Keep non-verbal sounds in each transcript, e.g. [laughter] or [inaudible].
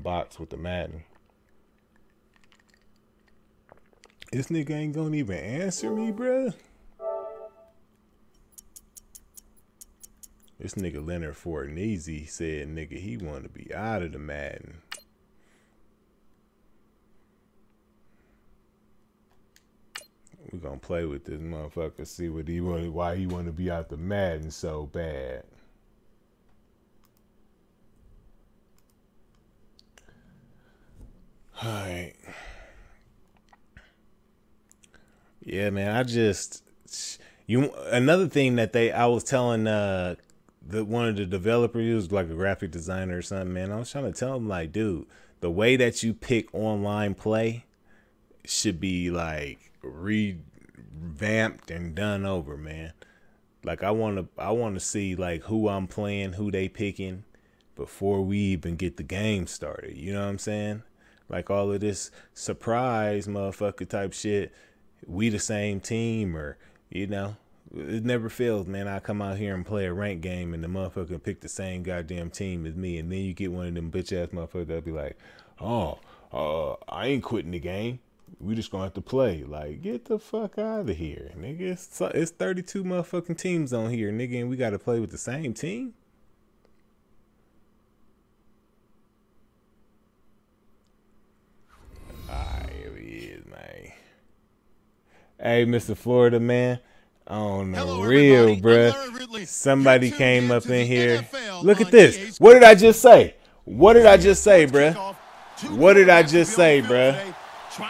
on bots with the Madden. This nigga ain't gonna even answer me, bruh. This nigga Leonard Fournette said, nigga, he want to be out of the Madden. We gonna play with this motherfucker, see what he want, why he want to be out the Madden so bad. All right. Yeah, man. I just you another thing that they I was telling uh the one of the developers like a graphic designer or something, man. I was trying to tell him like, dude, the way that you pick online play should be like revamped and done over, man. Like I want to I want to see like who I'm playing, who they picking before we even get the game started. You know what I'm saying? Like all of this surprise motherfucker type shit. We the same team or you know, it never fails, man. I come out here and play a rank game and the motherfucker pick the same goddamn team as me and then you get one of them bitch ass motherfuckers that'll be like, Oh, uh, I ain't quitting the game. We just gonna have to play. Like, get the fuck out of here, nigga. It's, it's 32 motherfucking teams on here, nigga, and we gotta play with the same team. Hey, Mr. Florida man. On the Hello, real, bruh. Somebody came up in here. NFL Look at this. What did I just say? What did I just say, bruh? What did I just say, bruh?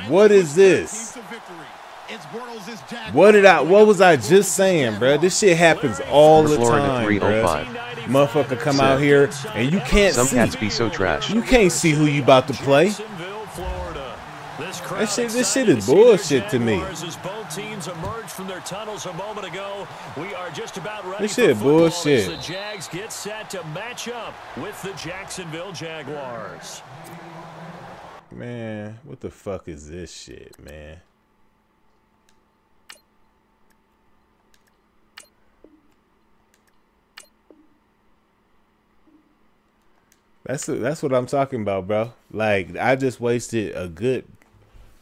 What is this? What did I? What was I just saying, bruh? This shit happens all the time, bruh. Oh Motherfucker come out here and you can't Some see. cats be so trash. You can't see who you about to play. That shit, this shit is bullshit to me. This shit bullshit. The Jags get set to match up with the Jacksonville Jaguars. Man, what the fuck is this shit, man? That's that's what I'm talking about, bro. Like I just wasted a good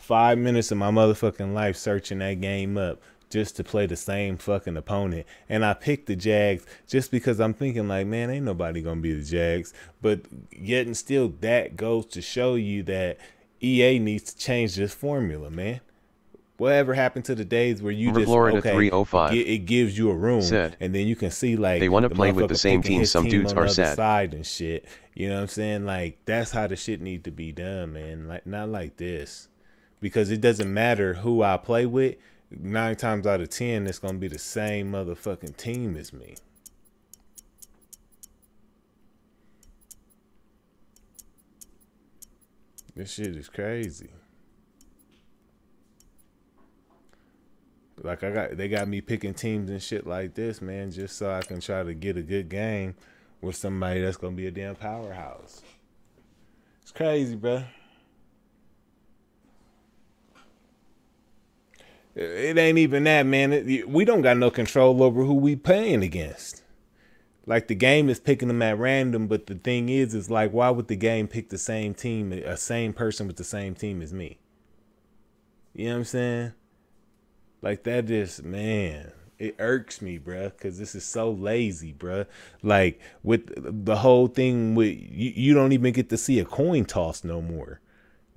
five minutes of my motherfucking life searching that game up just to play the same fucking opponent. And I picked the Jags just because I'm thinking like, man, ain't nobody gonna be the Jags. But yet and still that goes to show you that EA needs to change this formula, man. Whatever happened to the days where you just Florida okay, 305 it gives you a room said, and then you can see like they want to the play with the same team. Some team dudes on are sad. side and shit. You know what I'm saying? Like that's how the shit need to be done, man. Like not like this because it doesn't matter who I play with. Nine times out of ten, it's gonna be the same motherfucking team as me. This shit is crazy. Like I got, they got me picking teams and shit like this, man, just so I can try to get a good game with somebody that's gonna be a damn powerhouse. It's crazy, bro. It ain't even that, man. It, we don't got no control over who we playing against. Like the game is picking them at random, but the thing is, is like, why would the game pick the same team, a same person with the same team as me? You know what I'm saying? Like that just, man, it irks me, bruh, because this is so lazy, bruh. Like with the whole thing with you, you don't even get to see a coin toss no more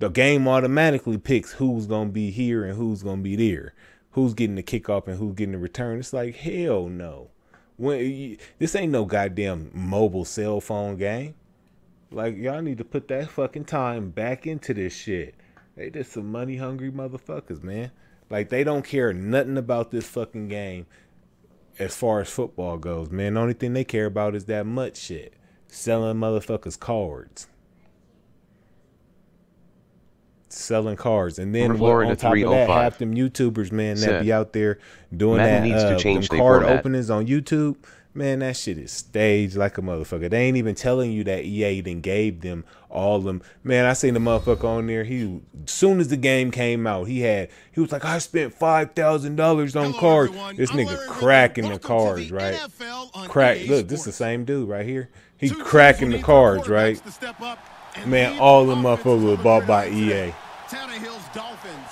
the game automatically picks who's gonna be here and who's gonna be there, who's getting the kickoff and who's getting the return. It's like hell no. When you, this ain't no goddamn mobile cell phone game. Like y'all need to put that fucking time back into this shit. They just some money hungry motherfuckers, man. Like they don't care nothing about this fucking game as far as football goes, man. The only thing they care about is that much shit. Selling motherfuckers cards selling cars, and then what, on top of that, half them YouTubers, man, that Said, be out there doing Madden that needs to uh, change them card format. openings on YouTube. Man, that shit is staged like a motherfucker. They ain't even telling you that EA then gave them all them. Man, I seen the motherfucker on there. He soon as the game came out, he had he was like, I spent five thousand dollars on cards. everyone. This I'm nigga Larry cracking the Riddle. cards, Welcome right? the NFL on Crack. EA Look, this is the same dude right here. He Two cracking teams the need cards, quarterbacks right? To step up Man, all the motherfuckers were bought by EA.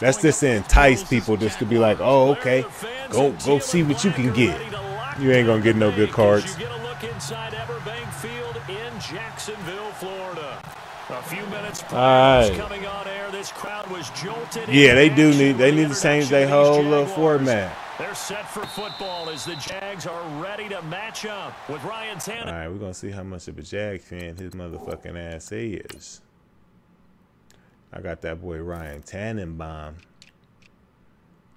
That's just to entice people just to be like, oh, okay, go go see what you can get. You ain't gonna get no good cards. Jacksonville, Florida. A few minutes All right. coming on air, this crowd was jolted. Yeah, they do need they need to change their whole little format. They're set for football as the Jags are ready to match up with Ryan All Tannehill. right, we're gonna see how much of a Jag fan his motherfucking ass is. I got that boy Ryan Tannenbaum.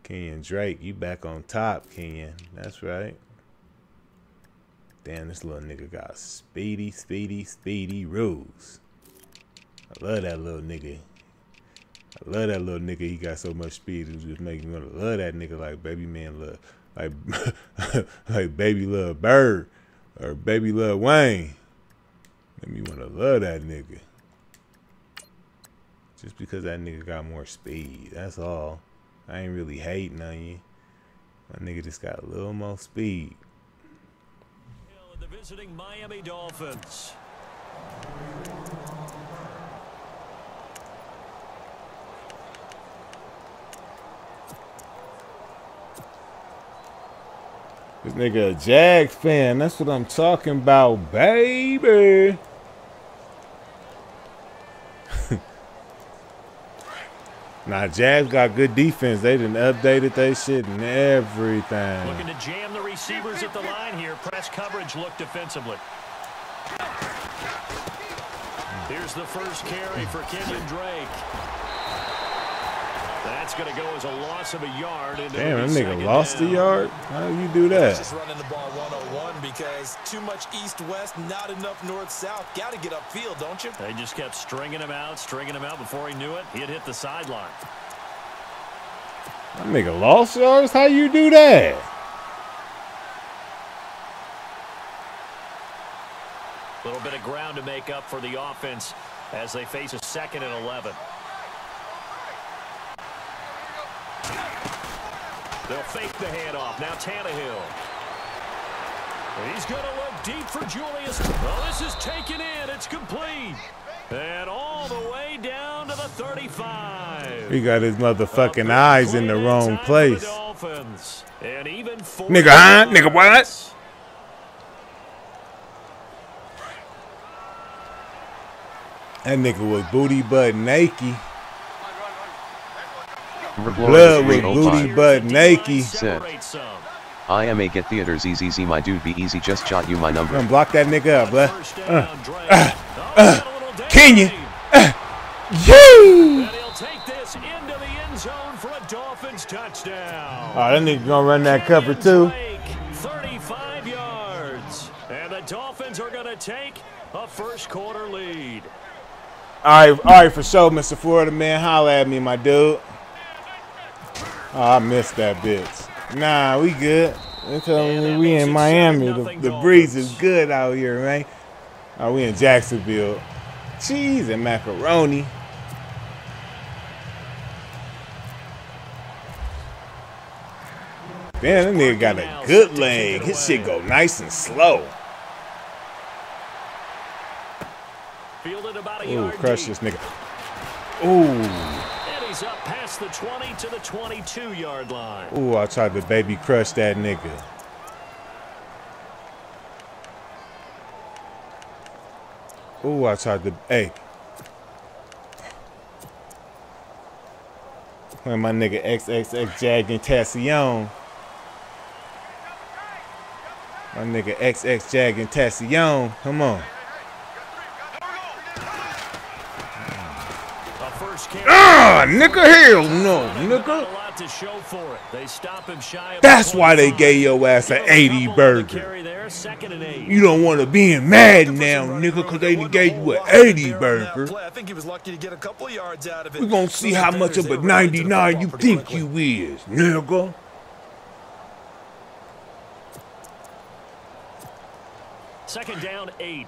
Kenyon Drake, you back on top, Kenyon. That's right. Damn, this little nigga got speedy, speedy, speedy rules. I love that little nigga. I love that little nigga. He got so much speed. It just make me want to love that nigga like baby man love, like [laughs] like baby love Bird or baby love Wayne. Make me want to love that nigga. Just because that nigga got more speed. That's all. I ain't really hating on you. My nigga just got a little more speed. The visiting Miami Dolphins. This nigga a Jags fan. That's what I'm talking about, baby. [laughs] nah, Jags got good defense. They done updated they shit and everything. Looking to jam the receivers at the line here. Press coverage look defensively. Here's the first carry for Kenyon Drake. That's going to go as a loss of a yard. And Damn, that nigga second lost a yard? How do you do that? Just running the ball 101 because too much east-west, not enough north-south. Got to get upfield, don't you? They just kept stringing him out, stringing him out. Before he knew it, he had hit the sideline. That nigga lost yards? How you do that? A little bit of ground to make up for the offense as they face a second and 11. They'll fake the handoff. Now Tannehill. He's going to look deep for Julius. Well, this is taken in. It's complete. And all the way down to the 35. He got his motherfucking eyes in the wrong the place. Dolphins. And even four Nigga, huh? Nigga, what? That nigga was booty butt naked. Blood Blood with booty butt naked. Separate some. I am a get theaters easy easy my dude be easy just shot you my number. Come block that nigga up, bruh. First Uh, down, Drake. Oh, got a little Kenyon. dave. Yee! And he'll take this into the end zone for a Dolphins touchdown. Oh, that nigga gonna run that cover too. 35 yards. And the Dolphins are going to take a first quarter lead. All right, all right, for sure, Mr. Florida man. Holla at me, my dude. Oh, I missed that bitch. Nah, we good. Me we in Miami. The, the breeze is good out here, man. Oh, we in Jacksonville. Cheese and macaroni. Damn, that nigga got a good leg. His shit go nice and slow. Fielded about a Ooh, crush this nigga. Ooh. Past the 20 to the 22-yard line. Ooh, I tried to baby crush that nigga. Ooh, I tried to. Hey. When my nigga XXX Jag and Tassione. My nigga XX Jag and Tassione. Come on. A first carry. Ah, nigga, hell no, nigga. a lot to show for it. They stop him shy of That's why they gave your ass an 80 burger. carry there, second and eight. You don't want to be in mad now, nigga, because they gave you an 80 burger. I think he was lucky to get a couple of yards out of it. We gonna see how much of a were running to the 99 you think you is, nigga. Second down, eight.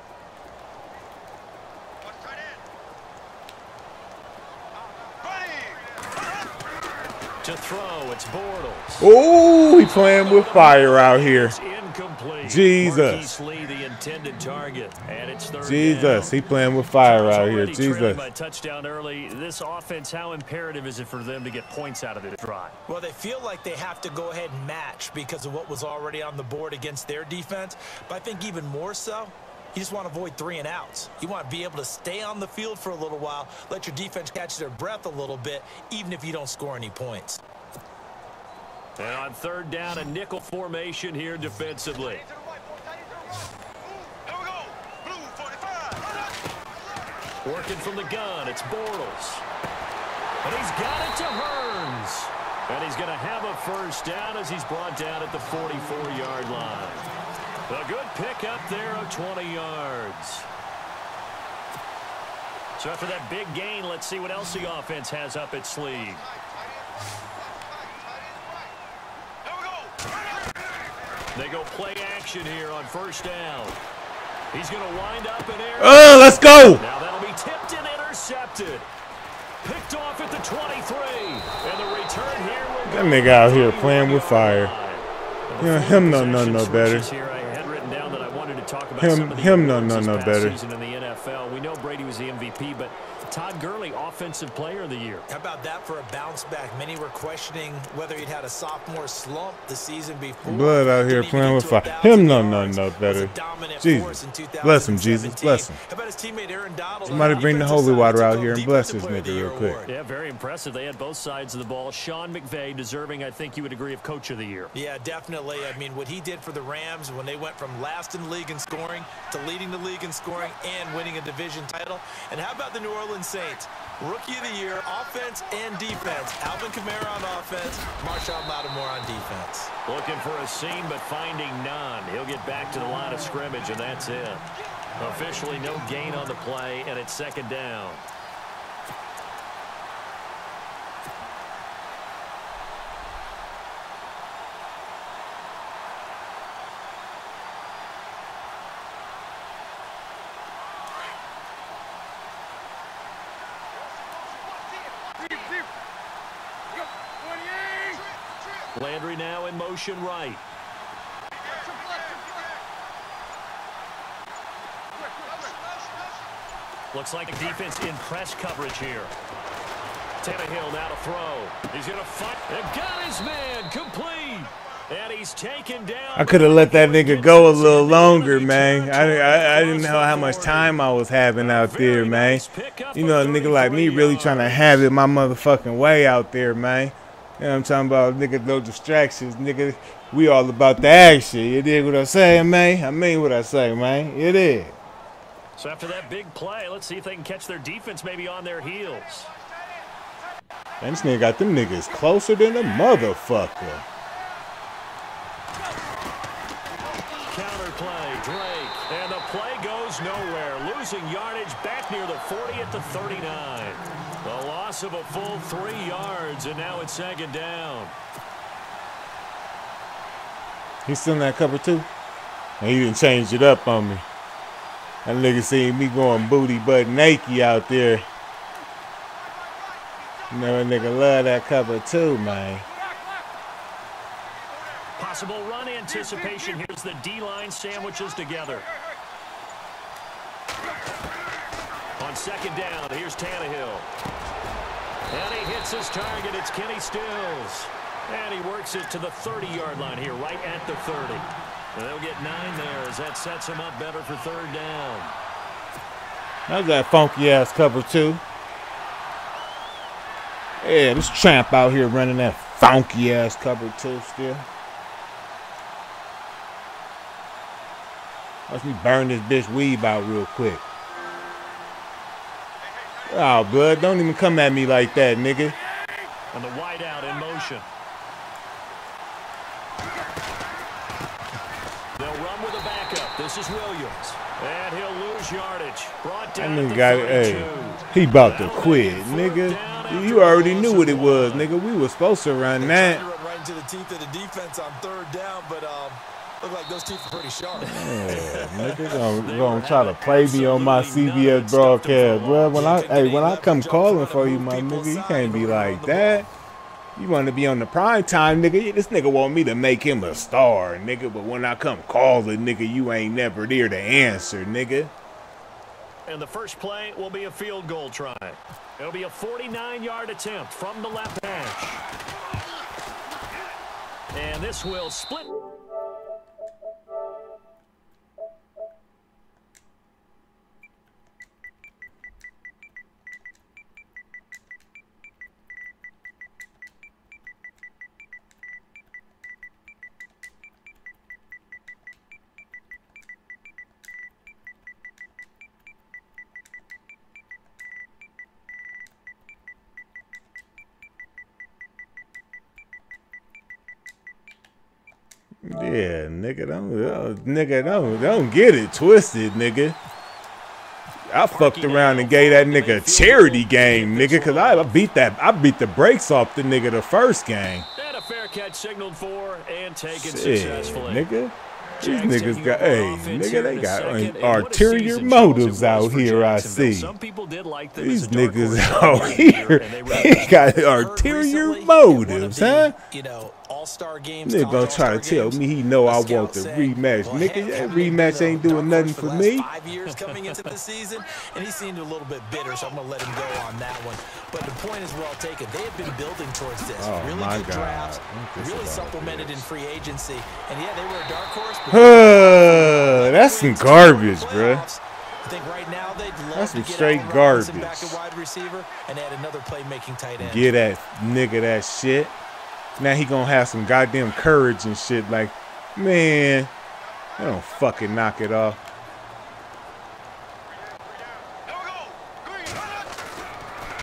To throw, it's Bortles. Oh, he playing with fire out here. It's incomplete. incomplete. Jesus. Lee, the intended target, and it's third Jesus, down. he playing with fire out here. Jesus. by touchdown early. This offense, how imperative is it for them to get points out of this drive? Well, they feel like they have to go ahead and match because of what was already on the board against their defense. But I think even more so, you just want to avoid three and outs. You want to be able to stay on the field for a little while, let your defense catch their breath a little bit, even if you don't score any points. And on third down, a nickel formation here defensively. Working from the gun, it's Bortles. And he's got it to Hurns. And he's going to have a first down as he's brought down at the 44-yard line. A good pick up there of 20 yards. So after that big gain, let's see what else the offense has up its sleeve. They go play action here on first down. He's going to wind up in air. Oh, uh, let's go. Now that'll be tipped and intercepted. Picked off at the 23. And the return here will That nigga out here playing with fire. Yeah, him no, no, no better. Him- some of the him no, no, no better. Gurley, Offensive Player of the Year. How about that for a bounce back? Many were questioning whether he'd had a sophomore slump the season before. Blood out here playing with fire. Him no, no, no better. Jesus. Bless him, Jesus. Bless him. How about his teammate Aaron Donald? Somebody bring the holy water out here and bless Defensive this Player of the nigga real quick. award. Yeah, very impressive. They had both sides of the ball. Sean McVay deserving, I think you would agree, of Coach of the Year. Yeah, definitely. I mean, what he did for the Rams when they went from last in the league in scoring to leading the league in scoring and winning a division title. And how about the New Orleans Saints? Rookie of the year, offense and defense. Alvin Kamara on offense, Marshon Lattimore on defense. Looking for a seam, but finding none. He'll get back to the line of scrimmage, and that's it. Officially no gain on the play, and it's second down. Landry now in motion right. Looks like the defense in press coverage here. Tannehill now to throw. He's going to fight. They got his man complete. And he's taken down. I could have let that nigga go a little longer, man. I, I, I didn't know how much time I was having out there, man. You know, a nigga like me really trying to have it my motherfucking way out there, man. You know what I'm talking about? Nigga, no distractions. Nigga, we all about the action. You dig what I'm saying, man? I mean what I say, man. It is. So after that big play, let's see if they can catch their defense maybe on their heels. Man, this nigga got them niggas closer than a motherfucker. Counter play, Drake. And the play goes nowhere. Losing yardage back near the 40 at the 39. The loss of a full three yards, and now it's second down. He's still in that cover too? And he didn't change it up on me. That nigga seen me going booty butt naked out there. You know, a nigga love that cover too, man. Possible run anticipation. Here's the D-line sandwiches together. On second down, here's Tannehill. And he hits his target. It's Kenny Stills. And he works it to the 30-yard line here, right at the 30. And they'll get nine there as that sets him up better for third down. How's that funky ass cover too? Yeah, this champ out here running that funky ass cover too still. Watch me burn this bitch weave out real quick. Oh, blood, don't even come at me like that, nigga. And the wide out in motion. They'll run with a backup. This is Williams. And he'll lose yardage. Brought That down at nigga the got 32. hey, he about to quit, nigga. You already knew what it was, nigga. We were supposed to run that. Trying to run right into the teeth of the defense on third down, but um, look like those teeth are pretty sharp. Yeah, [laughs] nigga gonna, gonna try to play me on my CBS broadcast, bro. When I hey, when I come calling for you, my nigga, you can't be like that. You want to be on the prime time, nigga? This nigga want me to make him a star, nigga. But when I come call it, nigga, you ain't never there to answer, nigga. And the first play will be a field goal try. It'll be a 49-yard attempt from the left hash. And this will split. Yeah, nigga, don't, uh, nigga, don't, don't get it twisted, nigga. I fucked around and gave that nigga a charity game, nigga, cause I, I beat that, I beat the brakes off the nigga the first game. And a fair catch signaled for and taken Shit, successfully. nigga. These niggas got, hey, nigga, they got second, and what a ulterior motives Charles, it was out here, I see. Some people did like them These as a dark niggas out early in the year, here, they were [laughs] they able to got Heard ulterior recently at one of motives, huh? You know, all-star games. Nigga try to tell me he know I want the rematch. Nigga, that rematch ain't doing nothing for me. Five years coming into the season, and he seemed a little bit bitter, so I'm gonna let him go on that one. But the point is well taken. They have been building towards this. Oh, really my good God. drafts, really supplemented in free agency, and yeah, they were a dark horse. But that's some garbage, bruh. I think right now they'd love That's to some get straight Allen Robinson back garbage. wide receiver and add another playmaking tight end. Get that nigga that shit. Now he gonna have some goddamn courage and shit. Like, man, they don't fucking knock it off.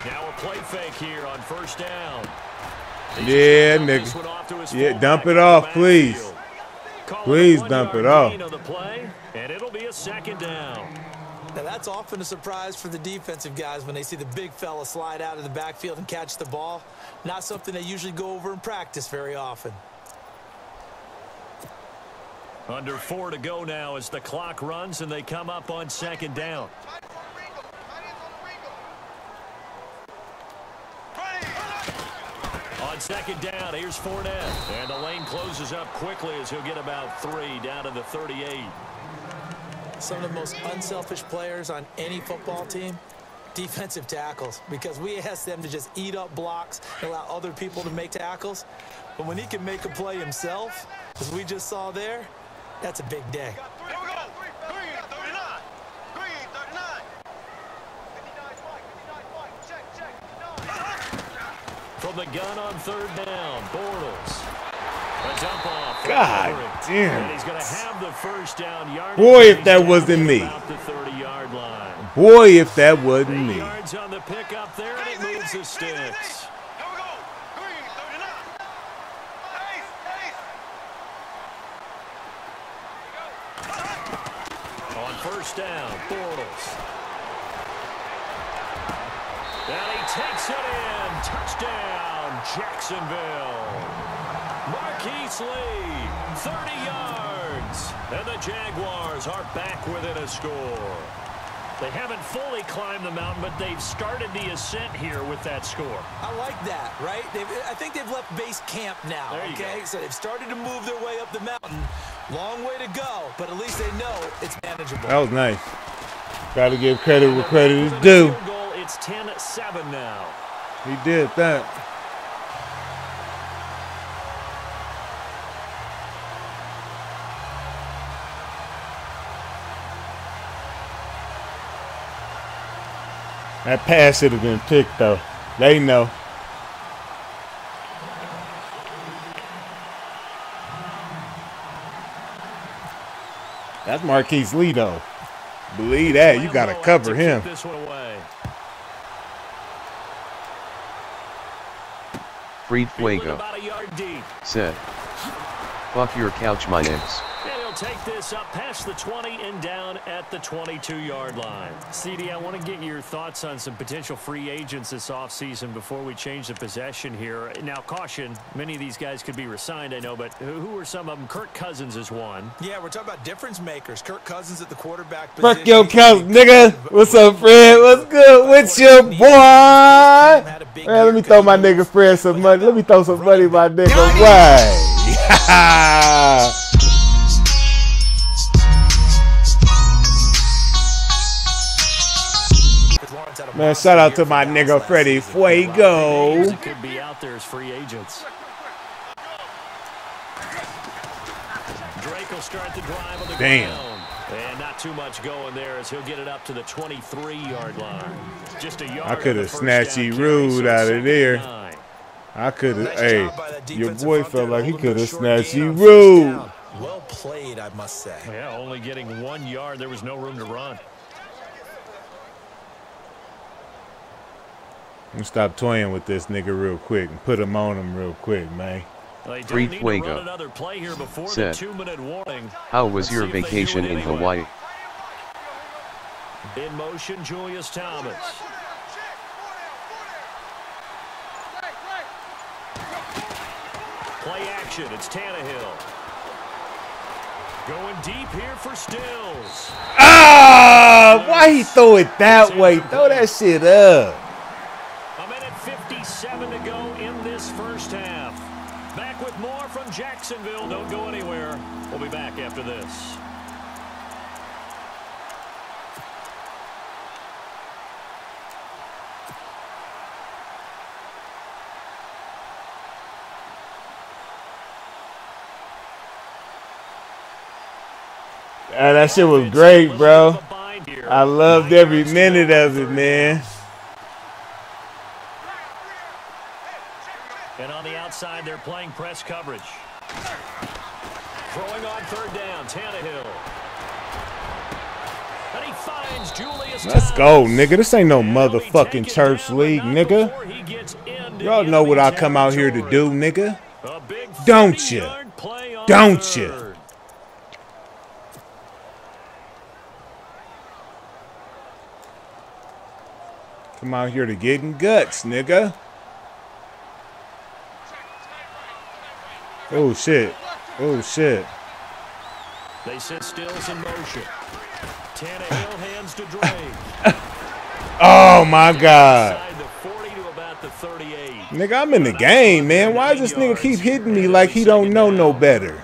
Now a play fake here on first down. Yeah, Dump nigga. one off to his Yeah, dump it off, please. backfield. Call it a Please dump it off. gain of the play, and it'll be a second down. Now that's often a surprise for the defensive guys when they see the big fella slide out of the backfield and catch the ball. Not something they usually go over in practice very often. Under four to go now as the clock runs and they come up on second down. On second down, here's Fournette. And the lane closes up quickly as he'll get about three down to the 38. Some of the most unselfish players on any football team, defensive tackles, because we ask them to just eat up blocks and allow other people to make tackles. But when he can make a play himself, as we just saw there, that's a big day. From the gun on third down, Bortles. A off. God damn. And he's going to have the first down yard. Boy, if that wasn't me. About the 30-yard line. Boy, if that wasn't me. on the pickup there, and it moves the sticks. On first down, Bortles. And he takes it in. Touchdown, Jacksonville. Marqise Lee, 30 yards. And the Jaguars are back within a score. They haven't fully climbed the mountain, but they've started the ascent here with that score. I like that, right? They've, I think they've left base camp now, There you okay? go. So they've started to move their way up the mountain. Long way to go, but at least they know it's manageable. That was nice. Gotta give credit where credit is due. goal, it's 10-7 now. He did that. That pass should have been picked though. They know. That's Marqise Lee though. Believe that. You gotta cover him. keep This one away. Freed Fielded Fuego About a yard deep. said. Fuck your couch my niggas. And he'll take this up past the 20 and down at the 22-yard line. CD, I want to get your thoughts on some potential free agents this offseason before we change the possession here. Now, caution, many of these guys could be resigned, I know, but who who are some of them? Kirk Cousins is one. Yeah, we're talking about difference makers. Kirk Cousins at the quarterback Fuck position. your He's couch, nigga. What's up, Fred? What's good with your boy? Man, let me throw my nigga Fred some money. Let me throw some money my nigga Got it. [laughs] [laughs] Man, shout out to my nigga Freddie. Fuego. Names could be out there as free agents. Drake will start the drive on the Damn. ground. And not too much going there as he'll get it up to the 23-yard line. Just a yard. I coulda on snatched down you carry, rude so outta second and there. nine. I could have. Nice Hey, job by that your boy felt like he could have snatched gain you rude. Well played, I must say. Yeah, only getting one yard. There was no room to run. Let me stop toying with this nigga real quick and put him on him real quick, man. They don't Free Fuego. run another play here before the Said. How was Let's your see if they do vacation in anyway. Hawaii? In motion, Julius Thomas. Play action. It's Tannehill. Going deep here for Stills. Ah, why he throw it that way? Throw that shit up. Jacksonville. Don't go anywhere. We'll be back after this. Ah, that shit was great, bro. I loved every minute of it, man. And on the outside, they're playing press coverage. Throwing on third down, Tannehill. And he finds Julius Let's go, nigga. This ain't no And he'll be motherfucking church league, nigga. before he gets into Y'all know what I come out here to do, nigga. Don't 40-yard play on Don't you? Come out here to getting guts, nigga. Oh shit. Oh shit. They sit stills in motion. Tannehill hands to Drake. [laughs] Oh my god. Inside the 40 to about the 38. Nigga, I'm in the game, man. Why does this nigga keep hitting me like he don't know no better?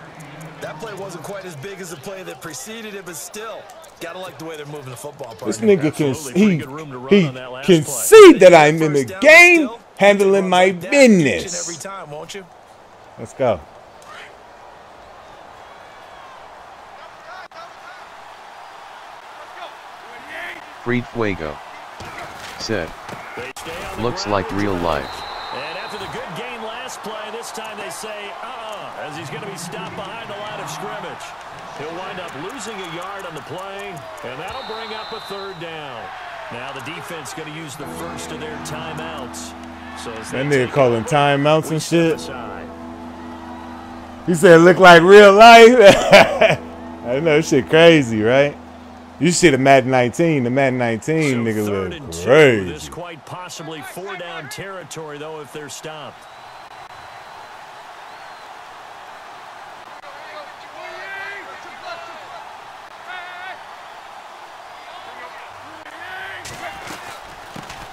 That play wasn't quite as big as the play that preceded it, but still, gotta like the way they're moving the football. This nigga can Absolutely. he, room to run he on that last can play. see that I'm in the game still, handling my like that each and every business. time, won't you? Let's go. Freed Fuego. Said, They stay on the looks like real life. And after the good game last play, this time they say, uh-uh, as he's going to be stopped behind the line of scrimmage. He'll wind up losing a yard on the play, and that'll bring up a third down. Now the defense going to use the first of their timeouts. So That nigga calling over, timeouts and shit. He said look like real life. [laughs] I know shit crazy, right? You see the Madden 19. The Madden 19 So nigga third look crazy. This quite possibly four down territory, though, if they're stopped.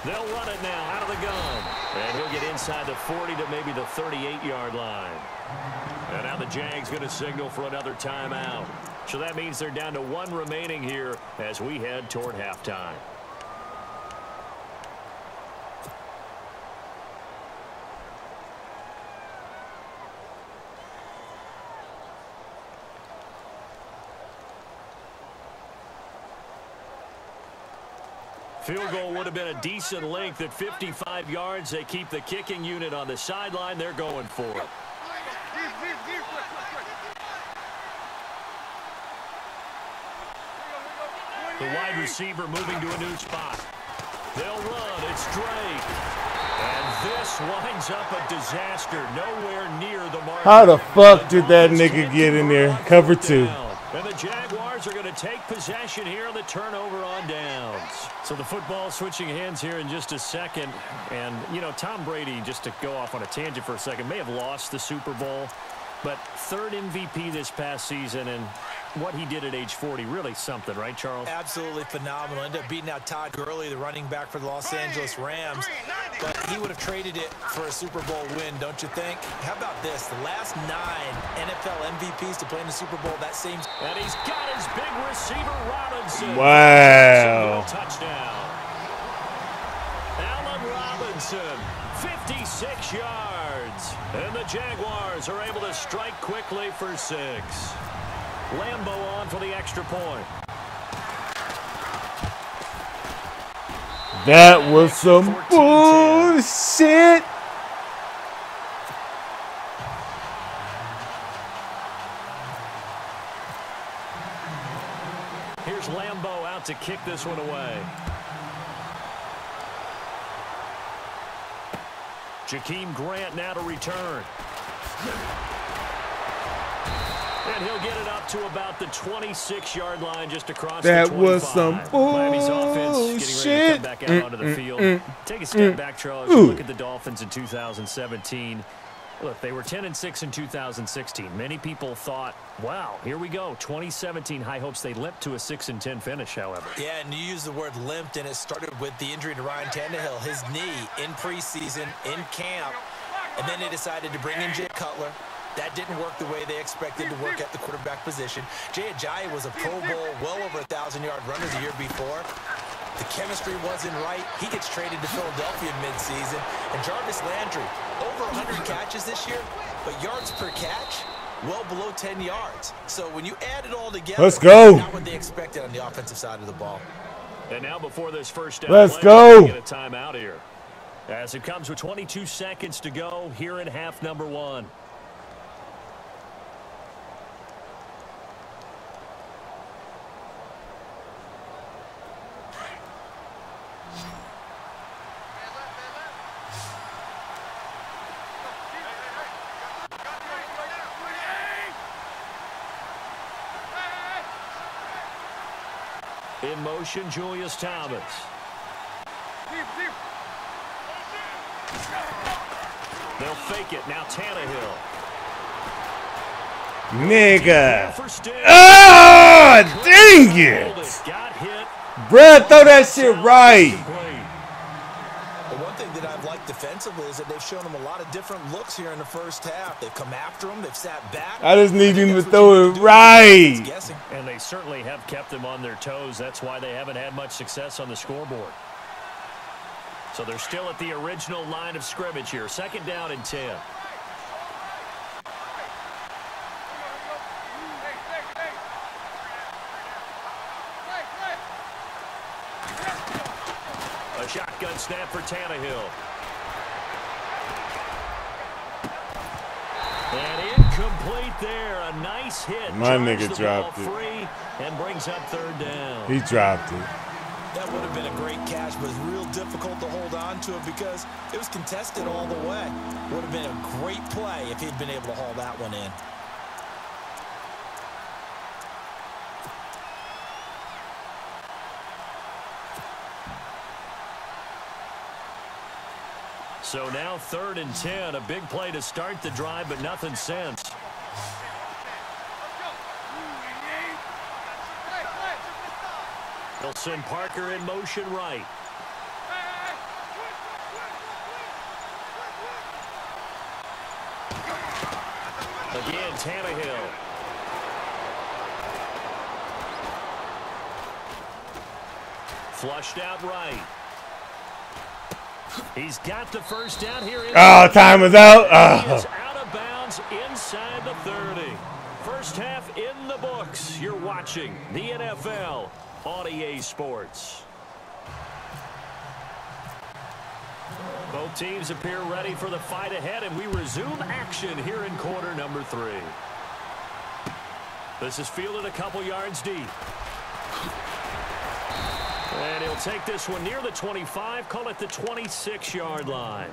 They'll run it now out of the gun. And he'll get inside the 40 to maybe the 38-yard line. And now the Jags going to signal for another timeout. So that means they're down to one remaining here as we head toward halftime. Field goal would have been a decent length at 55 yards. They keep the kicking unit on the sideline. They're going for it. The wide receiver moving to a new spot. They'll run. It's Drake. And this winds up a disaster. Nowhere near the mark. How the fuck did that nigga get in there? Cover two. And the Jaguars are going to take possession here on the turnover on downs. So the football switching hands here in just a second. And, you know, Tom Brady, just to go off on a tangent for a second, may have lost the Super Bowl. But third MVP this past season, and what he did at age 40, really something, right, Charles? Absolutely phenomenal. Ended up beating out Todd Gurley, the running back for the Los Angeles Rams. But he would have traded it for a Super Bowl win, don't you think? How about this? The last nine NFL MVPs to play in the Super Bowl that same... And he's got his big receiver, Robinson. Wow. Touchdown. Allen Robinson, 56 yards. And the Jaguars are able to strike quickly for six. Lambo on for the extra point. That was some bullshit. Here's Lambo out to kick this one away. Jakeem Grant now to return. And he'll get it up to about the 26-yard line just across That the 25. was some Miami's offense getting ready to come back out bullshit. onto the mm, field. Mm, Take a step back, Charles. You look at the Dolphins in 2017. Look, they were 10 and 6 in 2016. Many people thought, wow, here we go. 2017 high hopes they limped to a 6 and 10 finish, however. Yeah, and you used the word limped, and it started with the injury to Ryan Tannehill, his knee in preseason, in camp, and then they decided to bring in Jay Cutler. That didn't work the way they expected to work at the quarterback position. Jay Ajayi was a Pro Bowl, well over a 1,000-yard runner the year before. The chemistry wasn't right. He gets traded to Philadelphia midseason. And Jarvis Landry, over 100 catches this year, but yards per catch, well below 10 yards. So when you add it all together, Let's go. not what they expected on the offensive side of the ball. And now before this first down, Let's play, go. we Get a timeout here. As it comes with 22 seconds to go here in half number one. Julius Thomas. They'll fake it. Now Tannehill. Nigga. Ah, dang it. it. Got hit. Bruh, throw that shit right. Complete. The one thing that I've liked defensively is that they've shown him a lot of different looks here in the first half. They've come after him. They've sat back. I just need think him to throw it right. And they certainly have kept them on their toes. That's why they haven't had much success on the scoreboard. So they're still at the original line of scrimmage here. Second down and 10. A shotgun snap for Tannehill. And incomplete there. A nice hit. My Drives nigga dropped it. Free and brings up third down. He dropped it. That would have been a great catch, but it's real difficult to hold on to it because it was contested all the way. Would have been a great play if he'd been able to haul that one in. So now third and 10. A big play to start the drive, but nothing since. Send Parker in motion right. Again, Tannehill. Flushed out right. He's got the first down here. Oh, time is out. He is Oh. out of bounds inside the 30. First half in the books. You're watching the NFL on EA Sports. Both teams appear ready for the fight ahead, and we resume action here in quarter number three. This is fielded a couple yards deep. And he'll take this one near the 25, call it the 26-yard line.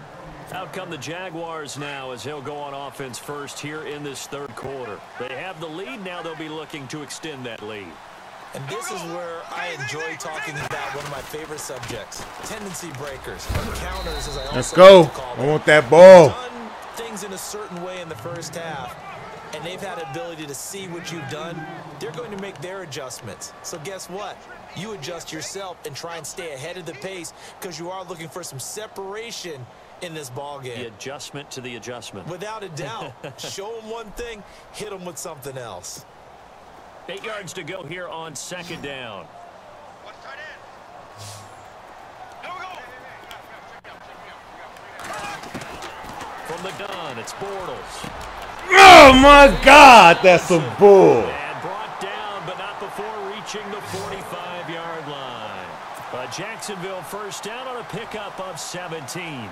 Out come the Jaguars now as he'll go on offense first here in this third quarter. They have the lead. Now they'll be looking to extend that lead. And this is where I enjoy talking about one of my favorite subjects, tendency breakers, counters as I Let's go. like to call I want that ball. Done things in a certain way in the first half. and they've had ability to see what you've done, they're going to make their adjustments. So guess what? You adjust yourself and try and stay ahead of the pace because you are looking for some separation in this ball game. The adjustment to the adjustment. Without a doubt. [laughs] Show them one thing, hit them with something else. Eight yards to go here on second down. From the gun, it's Bortles. Oh my God, that's a bull. And brought down, but not before reaching the 45-yard line. A Jacksonville first down on a pickup of 17.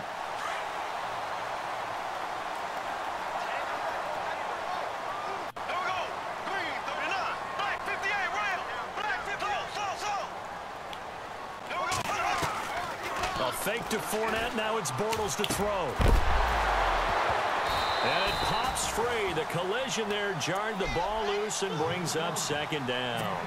A fake to Fournette. Now it's Bortles to throw. And it pops free. The collision there jarred the ball loose and brings up second down.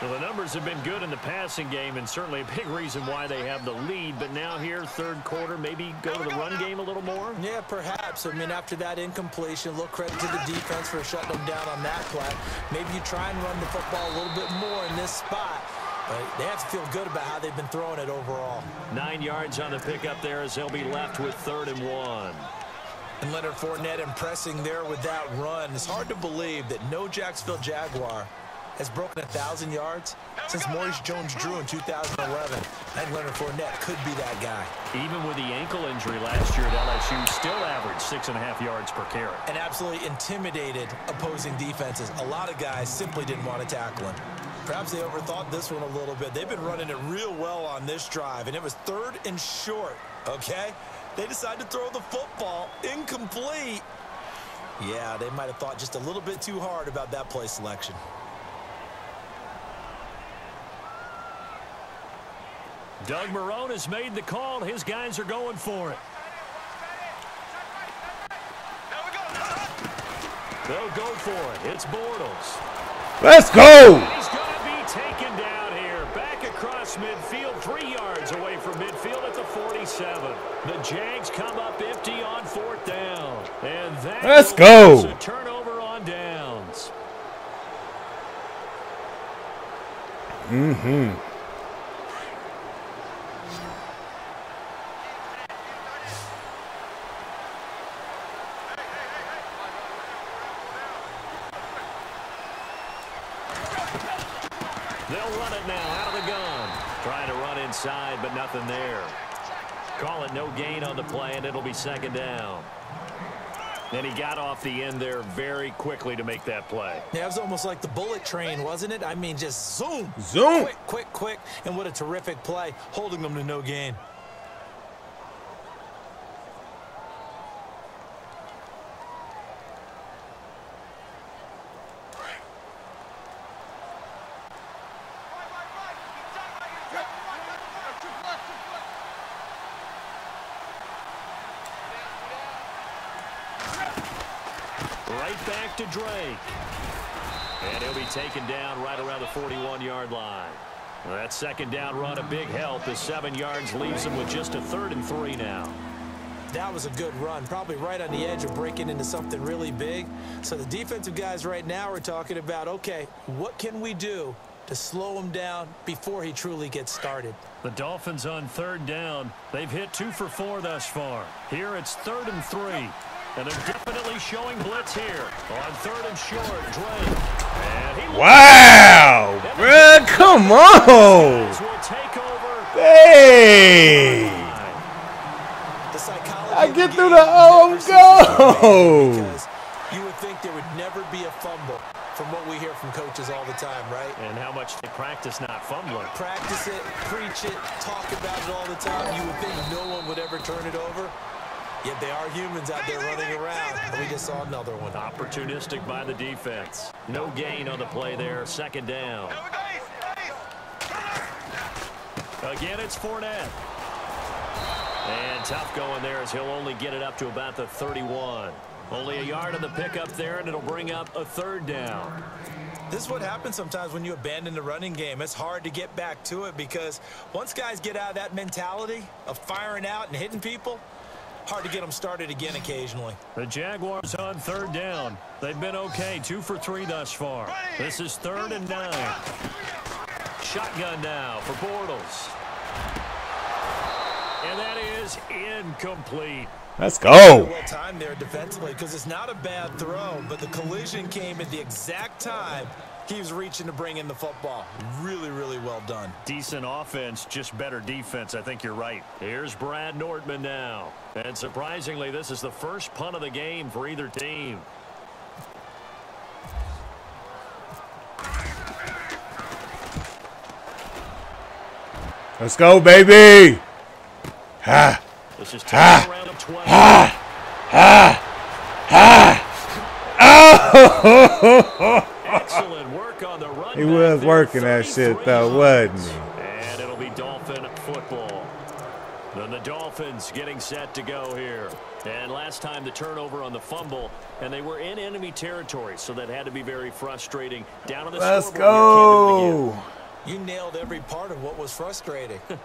Well, the numbers have been good in the passing game and certainly a big reason why they have the lead. But now here, third quarter, maybe go to the run game a little more? Yeah, perhaps. I mean, after that incompletion, a little credit to the defense for shutting them down on that play. Maybe you try and run the football a little bit more in this spot. But they have to feel good about how they've been throwing it overall. Nine yards on the pickup there as they'll be left with third and one. And Leonard Fournette impressing there with that run. It's hard to believe that no Jacksonville Jaguar has broken a 1,000 yards since Maurice Jones-Drew in 2011. I think Leonard Fournette could be that guy. Even with the ankle injury last year at LSU, still averaged six and a half yards per carry. And absolutely intimidated opposing defenses. A lot of guys simply didn't want to tackle him. Perhaps they overthought this one a little bit. They've been running it real well on this drive, and it was third and short, okay? They decided to throw the football incomplete. Yeah, they might have thought just a little bit too hard about that play selection. Doug Marrone has made the call. His guys are going for it. They'll go for it. It's Bortles. Let's go. Across midfield, three yards away from midfield at the 47. The Jags come up empty on fourth down. And that Let's go. A turnover on downs. Mm-hmm. They'll run it now out of the gun. Trying to run inside, but nothing there. Call it no gain on the play, and it'll be second down. And he got off the end there very quickly to make that play. Yeah, it was almost like the bullet train, wasn't it? I mean, just zoom. Zoom. Quick, quick, quick. And what a terrific play, holding them to no gain. Right back to Drake. And he'll be taken down right around the 41-yard line. Well, that second down run, a big help. The seven yards leaves him with just a third and three now. That was a good run, probably right on the edge of breaking into something really big. So the defensive guys right now are talking about, okay, what can we do to slow him down before he truly gets started? The Dolphins on third down. They've hit two for four thus far. Here it's third and three. And they're definitely showing blitz here. On third and short, Drake. And Wow, bruh, come on. will take over. Hey. I get through the oh never ceases to go. amaze me Because you would think there would never be a fumble from what we hear from coaches all the time, right? And how much they practice not fumbling. Practice it, preach it, talk about it all the time. You would think no one would ever turn it over. Yet they are humans out there running around. And we just saw another one. Opportunistic by the defense. No gain on the play there. Second down. Again, it's Fournette. And tough going there as he'll only get it up to about the 31. Only a yard on the pickup there, and it'll bring up a third down. This is what happens sometimes when you abandon the running game. It's hard to get back to it because once guys get out of that mentality of firing out and hitting people, hard to get them started again occasionally. The Jaguars on third down. They've been okay, two for three thus far. This is third and nine. Shotgun now for Bortles. And that is incomplete. Let's go. Well timed there defensively because it's not a bad throw, but the collision came at the exact time he was reaching to bring in the football. Really, really well done. Decent offense, just better defense. I think you're right. Here's Brad Nortman now. And surprisingly, this is the first punt of the game for either team. Let's go, baby. Ha. This is Ha. around of 20. Ha. Ha. Ha. Oh! [laughs] Excellent work on the run. he was working that shit though, wasn't he? And it'll be Dolphin football. Then the Dolphins getting set to go here. And last time the turnover on the fumble, and they were in enemy territory, so that had to be very frustrating. Down on the Let's scoreboard here, can't do it again. go. You nailed every part of what was frustrating. [laughs]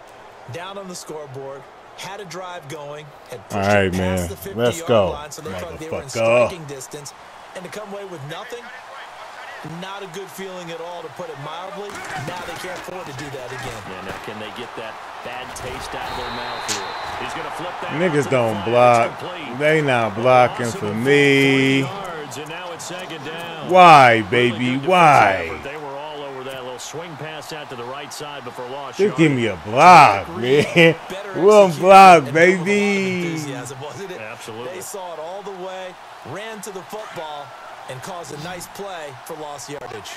Down on the scoreboard, had a drive going, had pushed All right, past man. the 50 Let's yard go, line, so they thought they were in motherfucker. striking distance, and to come away with nothing, not a good feeling at all, to put it mildly. Now they can't afford to do that again. Yeah, now can they get that bad taste out of their mouth here? He's going to flip that. Niggas don't five. block. They not blocking loss for me. yards, and now it's second down. Why, baby? Why? They were all over that little swing pass out to the right side before loss. Just give me a block, man. Better One execution block, and drove a lot of baby. wasn't it? Absolutely. They saw it all the way, ran to the football, and caused a nice play for lost yardage.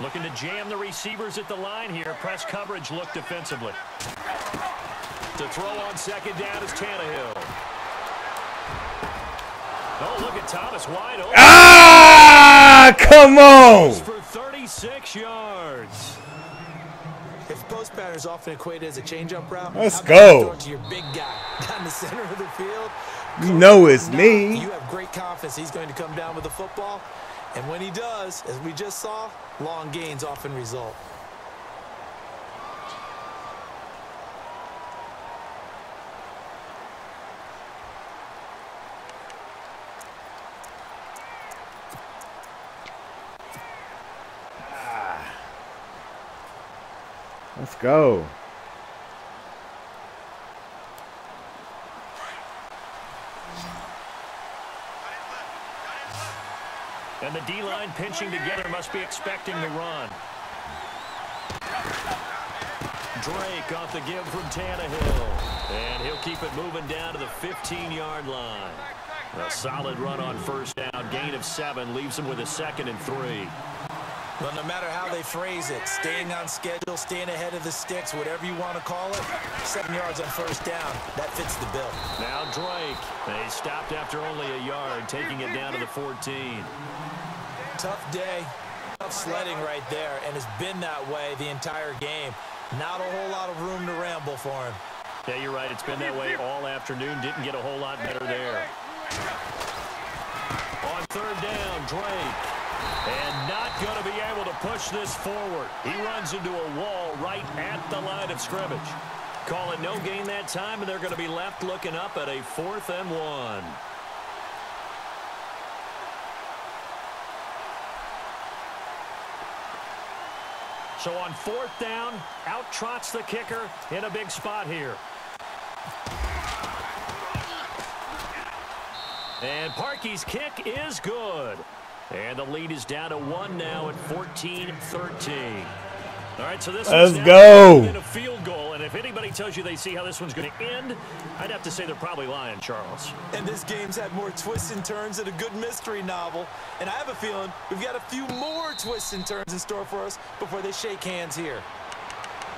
Looking to jam the receivers at the line here. Press coverage look defensively. To throw on second down is Tannehill. Oh, look at Thomas wide open Ah, come on. for 36 yards. If post pattern is often equated as a change-up route, Let's how about you go. to your big guy [laughs] down the center of the field. You know it's me. You have great confidence he's going to come down with the football, and when he does, as we just saw, long gains often result. Let's go. And the D-line pinching together must be expecting the run. Drake off the give from Tannehill. And he'll keep it moving down to the 15-yard line. A solid run on first down. Gain of seven leaves him with a second and three. Well, no matter how they phrase it, staying on schedule, staying ahead of the sticks, whatever you want to call it, seven yards on first down, that fits the bill. Now Drake. They stopped after only a yard, taking it down to the 14. Tough day, tough sledding right there, and it's been that way the entire game. Not a whole lot of room to ramble for him. Yeah, you're right. It's been that way all afternoon. Didn't get a whole lot better there. On third down, Drake. And not going to be able to push this forward. He runs into a wall right at the line of scrimmage. Call it no gain that time, and they're going to be left looking up at a fourth and one. So on fourth down, out trots the kicker in a big spot here. And Parkey's kick is good. And the lead is down to one now at 14-13. All right, so this Let's go. in a field goal, and if anybody tells you they see how this one's going to end, I'd have to say they're probably lying, Charles. And this game's had more twists and turns than a good mystery novel. And I have a feeling we've got a few more twists and turns in store for us before they shake hands here.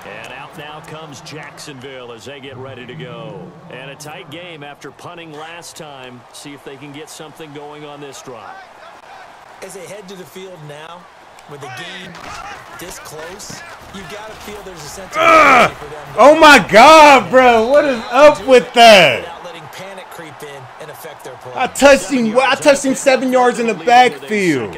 And out now comes Jacksonville as they get ready to go. And a tight game after punting last time. See if they can get something going on this drive. As they head to the field now, with the game this close, you got to feel there's a sense of urgency for them. Oh my God, bro! What is up with that? Without letting panic creep in and affect their play. I touched him. I touched him seven yards in the Lead with a backfield.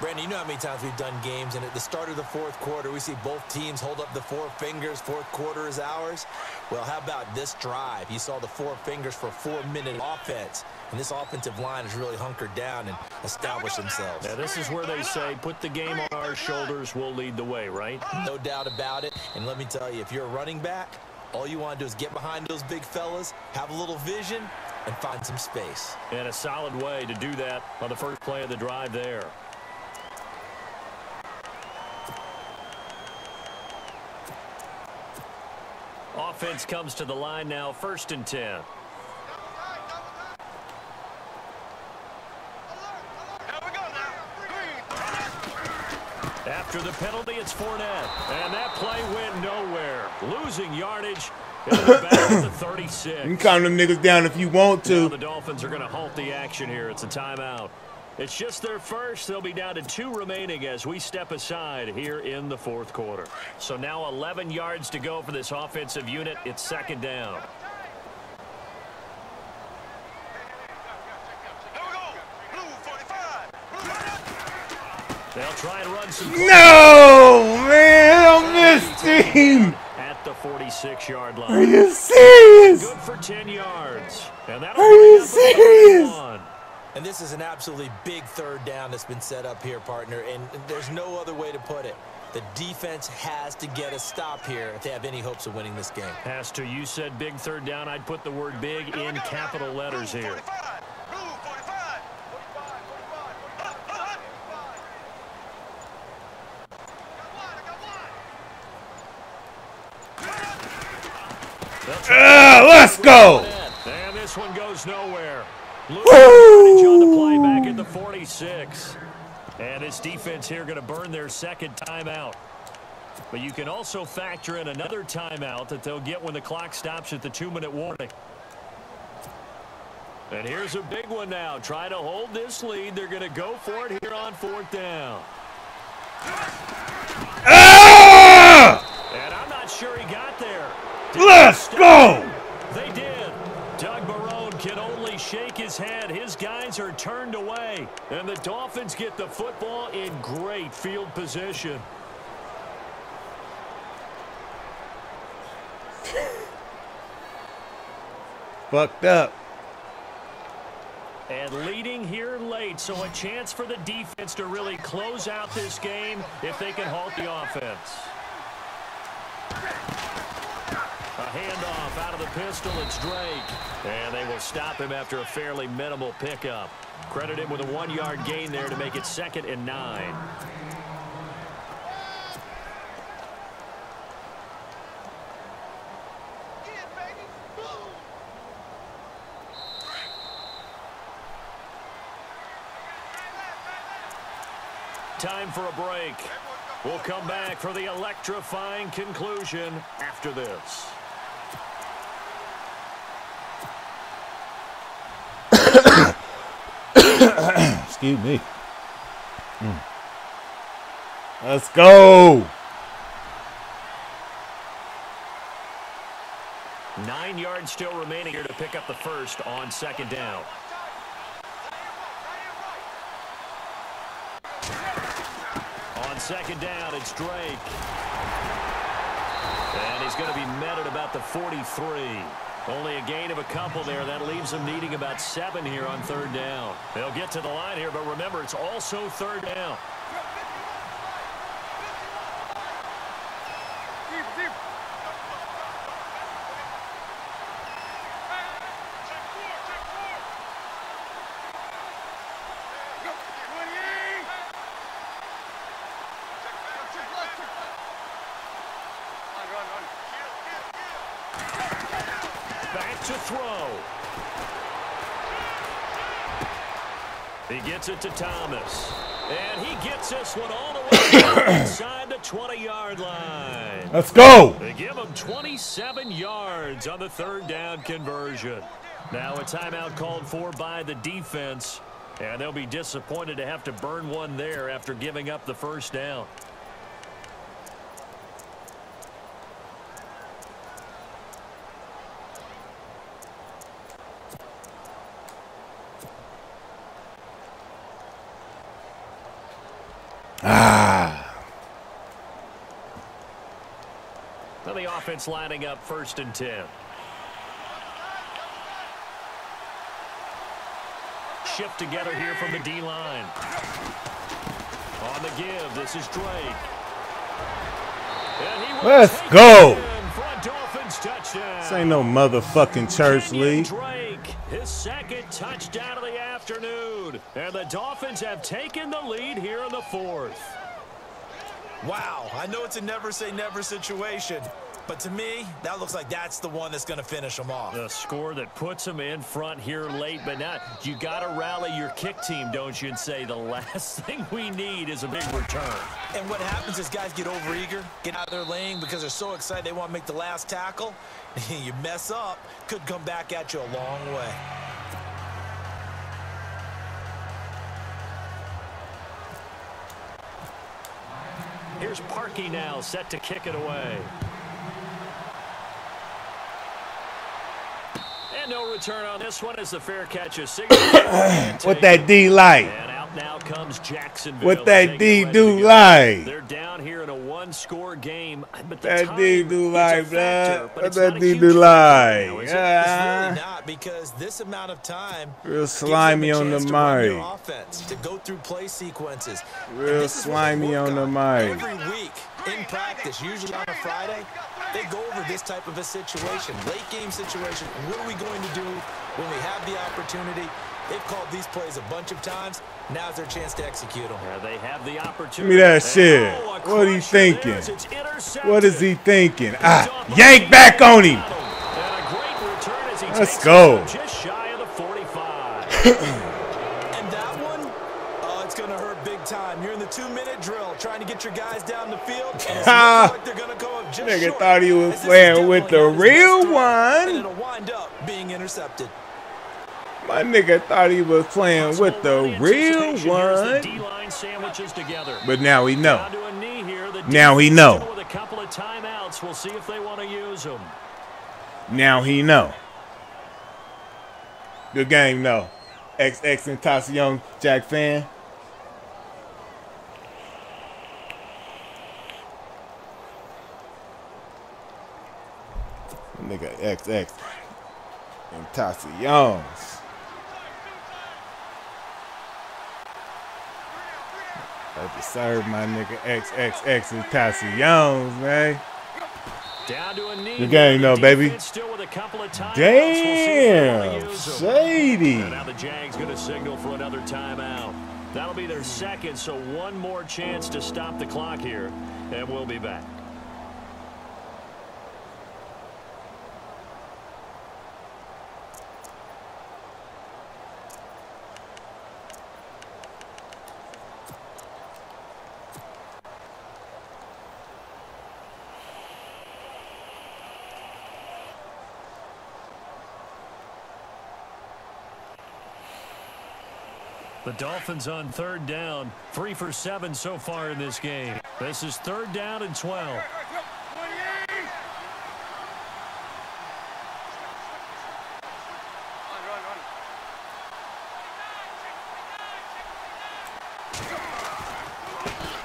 Brandon, you know how many times we've done games, and at the start of the fourth quarter, we see both teams hold up the four fingers, fourth quarter is ours. Well, how about this drive? You saw the four fingers for four-minute offense, and this offensive line has really hunkered down and established themselves. Now, this is where they say, put the game on our shoulders, we'll lead the way, right? No doubt about it, and let me tell you, if you're a running back, all you want to do is get behind those big fellas, have a little vision, and find some space. And a solid way to do that on the first play of the drive there. Offense comes to the line now, first and 10. After the penalty, it's Fournette. And that play went nowhere. Losing yardage. back at the 36. You can calm them niggas down if you want to. Now the Dolphins are going to halt the action here. It's a timeout. It's just their first. They'll be down to two remaining as we step aside here in the fourth quarter. So now 11 yards to go for this offensive unit. It's second down. They'll try and run some. No, man, I missed him. At the 46-yard line. Are you serious? Good for 10 yards. And Are you serious? And this is an absolutely big third down that's been set up here, partner, and there's no other way to put it. The defense has to get a stop here if they have any hopes of winning this game. Pastor. You said big third down. I'd put the word big in capital letters here. Uh, let's go. And this one goes nowhere. Woo! on the play back at the 46. And this defense here going to burn their second timeout. But you can also factor in another timeout that they'll get when the clock stops at the two-minute warning. And here's a big one now. Try to hold this lead. They're going to go for it here on fourth down. Ah! And I'm not sure he got there. Let's go! They did. Doug Marrone can only shake his head. His guys are turned away. And the Dolphins get the football in great field position. [laughs] Fucked up. And leading here late, so a chance for the defense to really close out this game if they can halt the offense. A handoff out of the pistol. It's Drake. And they will stop him after a fairly minimal pickup. Credit him with a one-yard gain there to make it second and nine. Time for a break. We'll come back for the electrifying conclusion after this. Excuse me. Mm. Let's go. Nine yards still remaining here to pick up the first on second down. On second down, it's Drake. And he's going to be met at about the 43. Only a gain of a couple there. That leaves them needing about seven here on third down. They'll get to the line here, but remember, it's also third down. Back to throw. He gets it to Thomas. And he gets this one all the way [coughs] inside the 20-yard line. Let's go. They give him 27 yards on the third down conversion. Now a timeout called for by the defense. And they'll be disappointed to have to burn one there after giving up the first down. Offense lining up first and 10. Shift together here from the D-line. On the give, this is Drake. Let's go. This ain't no motherfucking church Kenyon league. Drake, his second touchdown of the afternoon. And the Dolphins have taken the lead here in the fourth. Wow, I know it's a never say never situation, but to me, that looks like that's the one that's going to finish them off. The score that puts them in front here late, but now you got to rally your kick team, don't you, and say the last [laughs] thing we need is a big return. And what happens is guys get overeager, get out of their lane because they're so excited they want to make the last tackle. [laughs] you mess up, could come back at you a long way. Here's Parkey now, set to kick it away. And no return on this one as the fair catch is [coughs] signaled. What that D like? And out now comes Jacksonville. What that D do like? They're down here in a one-score game, but the That time D do like, but What that D do like? now, it? Ah. It's really not because this amount of time Real slimy on the chance to run their mic. offense, to go through play sequences. Real this is what they slimy on the mic. Every week in practice, usually on a Friday, they go over this type of a situation, late game situation. What are we going to do when we have the opportunity? They've called these plays a bunch of times. Now's their chance to execute them. Yeah, they have the Give me that shit. oh, What are you thinking? it is. It's intercepted. What is he thinking? Ah, yank back on him. And a great return as he Let's go. [laughs] it from just shy of the 45. And that one, oh, it's going to hurt big time. You're in the two-minute drill, trying to get your guys down the field. And it's Ha. looking like they're going to go up just Nigga short, thought he was as this is playing with the real one. And it'll wind up being intercepted. My nigga thought he was playing with the real anticipation. Here's the one. Sandwiches together. But now we know. Down to a knee here. Now he know. With a couple of timeouts. We'll see if they want to use them. Now he know. Good game, though. XX and Tacion Jack fan. Nigga XX and Tacion's. I just serve my nigga XXX and Tacion's, man. Down to a knee. Good game, though, baby. defense Still with a couple of timeouts. We'll see if they wanna Damn, 'em. shady. Now the Jags going to signal for another timeout. That'll be their second, so one more chance to stop the clock here, and we'll be back. The Dolphins on third down, three for seven so far in this game. This is third down and 12.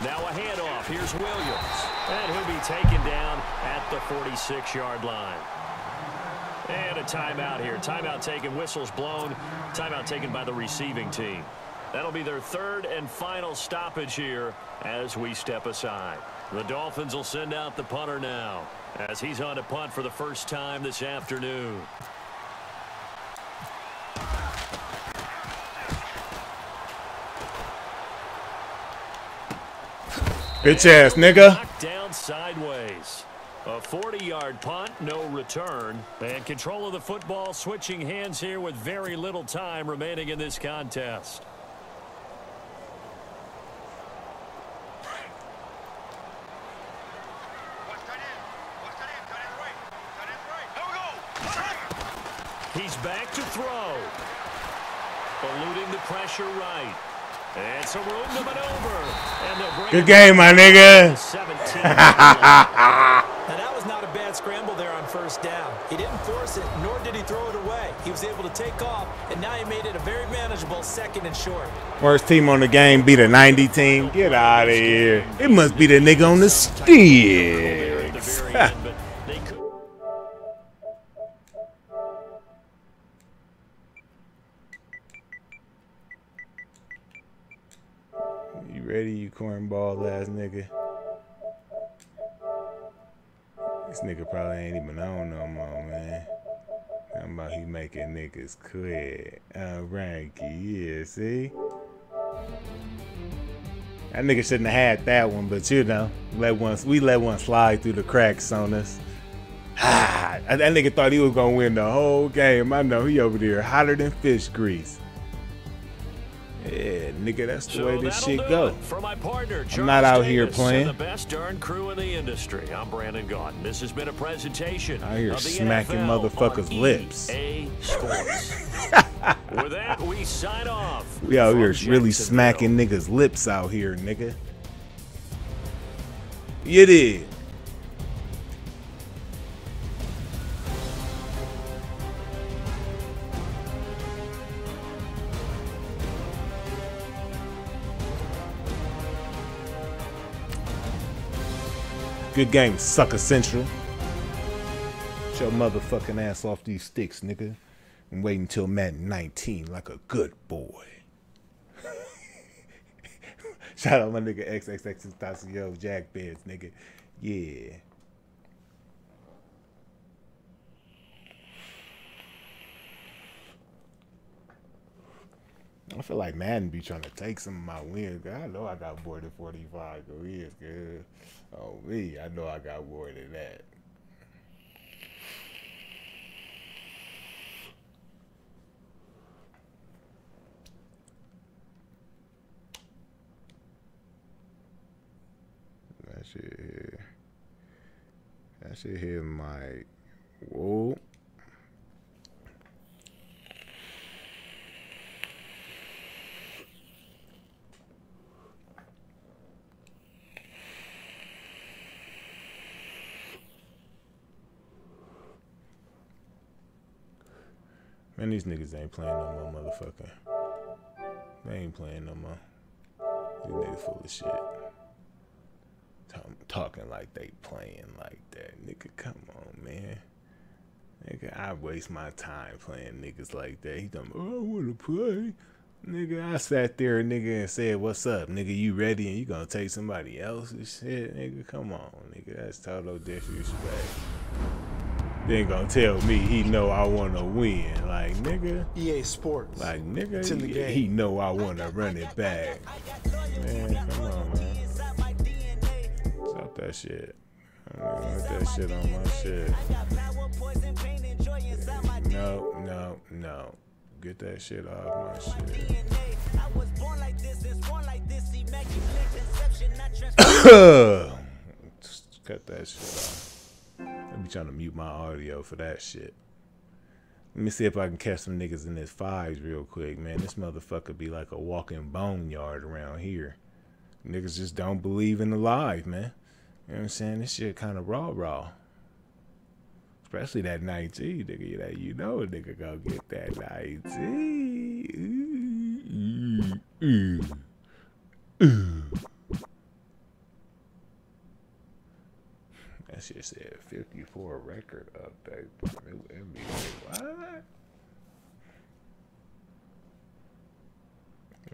Now a handoff. Here's Williams. And he'll be taken down at the 46-yard line. And a timeout here. Timeout taken, whistles blown. Timeout taken by the receiving team. That'll be their third and final stoppage here as we step aside. The Dolphins will send out the punter now as he's on to punt for the first time this afternoon. Bitch ass nigga. Knocked down sideways. A 40-yard punt, no return. And control of the football switching hands here with very little time remaining in this contest. He's back to throw. Eluding the pressure right. And some room to maneuver. And they'll Good game, my nigga. 17. [laughs] And that was not a bad scramble there on first down. He didn't force it, nor did he throw it away. He was able to take off, and now he made it a very manageable second and short. Worst team on the game beat a 90 team. Get out of here. It must be the nigga on the At sticks. [laughs] ready, you cornball ass nigga? This nigga probably ain't even on no more, man. How about he making niggas quit? Alright, yeah, see? That nigga shouldn't have had that one, but you know, let one we let one slide through the cracks on us. [sighs] Ah, that nigga thought he was gonna win the whole game. I know he over there hotter than fish grease. Nigga, that's the So way this shit go. it For my partner, I'm not out here Davis and playing. The best darn crew in the industry. I'm Brandon Gaudin. This has been a presentation. Out here smacking NFL motherfuckers' lips. [laughs] With that, we sign off. We out here really smacking niggas' lips out here, nigga. You did. Good game, sucker central. Get your motherfucking ass off these sticks, nigga. And wait until Madden 19 like a good boy. [laughs] Shout out my nigga XXX Tasio Jack Beds, nigga. Yeah. I feel like Madden be trying to take some of my wins. I know I got more than 45 careers, good. Oh, me, I know I got more than that. That shit here. That shit here might. Whoa. Man, these niggas ain't playing no more, motherfucker. They ain't playing no more. These niggas full of shit. Talk- Talking like they playing like that. Nigga, come on, man. Nigga, I waste my time playing niggas like that. He done, oh, I wanna play. Nigga, I sat there, nigga, and said, What's up? Nigga, you ready? And you gonna take somebody else's shit? Nigga, come on, nigga. That's total disrespect. Then gonna tell me he know I wanna win. Like, nigga. EA Sports. Like, nigga, It's in the he, game. he know I wanna run it back. Man, come on, man. Stop that shit. Uh, I don't that shit on my shit. No, no, no. Get that shit off my shit. [coughs] Cut that shit off. I be trying to mute my audio for that shit. Let me see if I can catch some niggas in this fives real quick, man. This motherfucker be like a walking boneyard around here. Niggas just don't believe in the live, man. You know what I'm saying? This shit kind of raw, raw. Especially that 19, nigga. That you know a nigga gonna get that 19. Ooh, ooh, ooh. That shit said 54 record update. New NBA. What?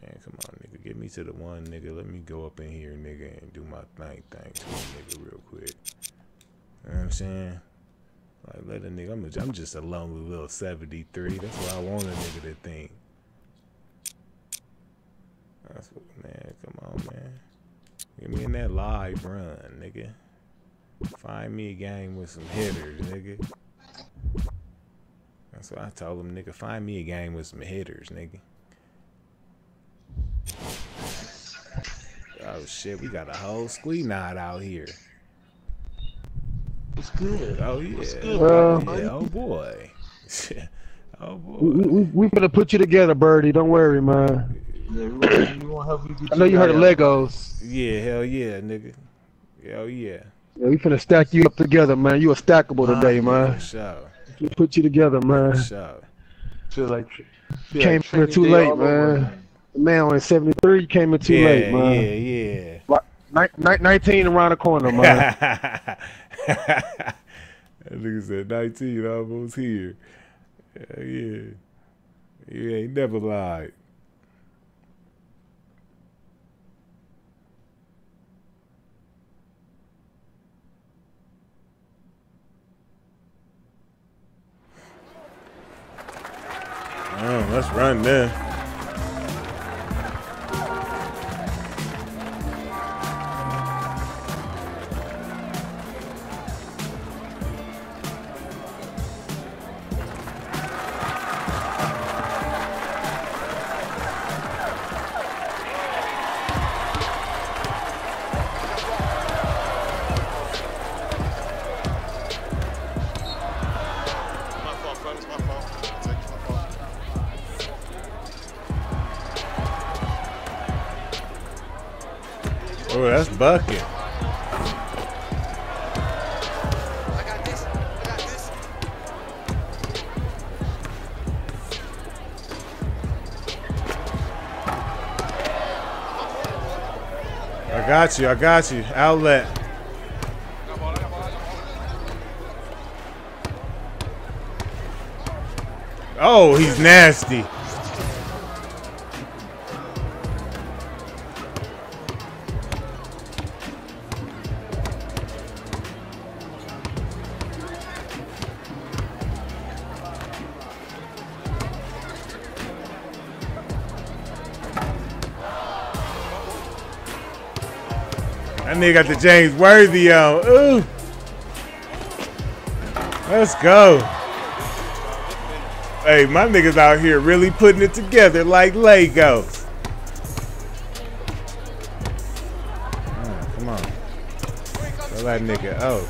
Man, come on, nigga. Get me to the one, nigga. Let me go up in here, nigga, and do my thing, thing to a nigga real quick. You know what I'm saying? Like, let a nigga, I'm, a, I'm just a lonely little 73. That's what I want a nigga to think. That's what, man, come on, man. Get me in that live run, nigga. Find me a game with some hitters, nigga. That's what I told him, nigga. Find me a game with some hitters, nigga. Oh shit, we got a whole squee knot out here. It's good. Oh yeah. good, oh, bro? yeah. Oh boy. [laughs] oh We, boy. we, we finna put you together, Birdie. Don't worry, man. Yeah, we gonna, we gonna help you get I know you heard of. Legos. Yeah, hell yeah, nigga. Hell yeah. Yeah, we finna stack you up together, man. You are stackable today, For man. sure. We put you together, man. For sure. Feel like feel Came like here training too late, all over man. again. The man only 73. You came in too yeah, late, man. yeah, yeah. Ni- ni- 19 around the corner, man. [laughs] that nigga said 19 almost here. Hell yeah. You ain't never lied. Oh, let's run there. That's bucket. I got. You. I got you. Outlet. Oh, he's nasty. Got the James Worthy on. Ooh. Let's go. Hey, my niggas out here really putting it together like Legos. Oh, ah, come on. Tell that nigga, oh.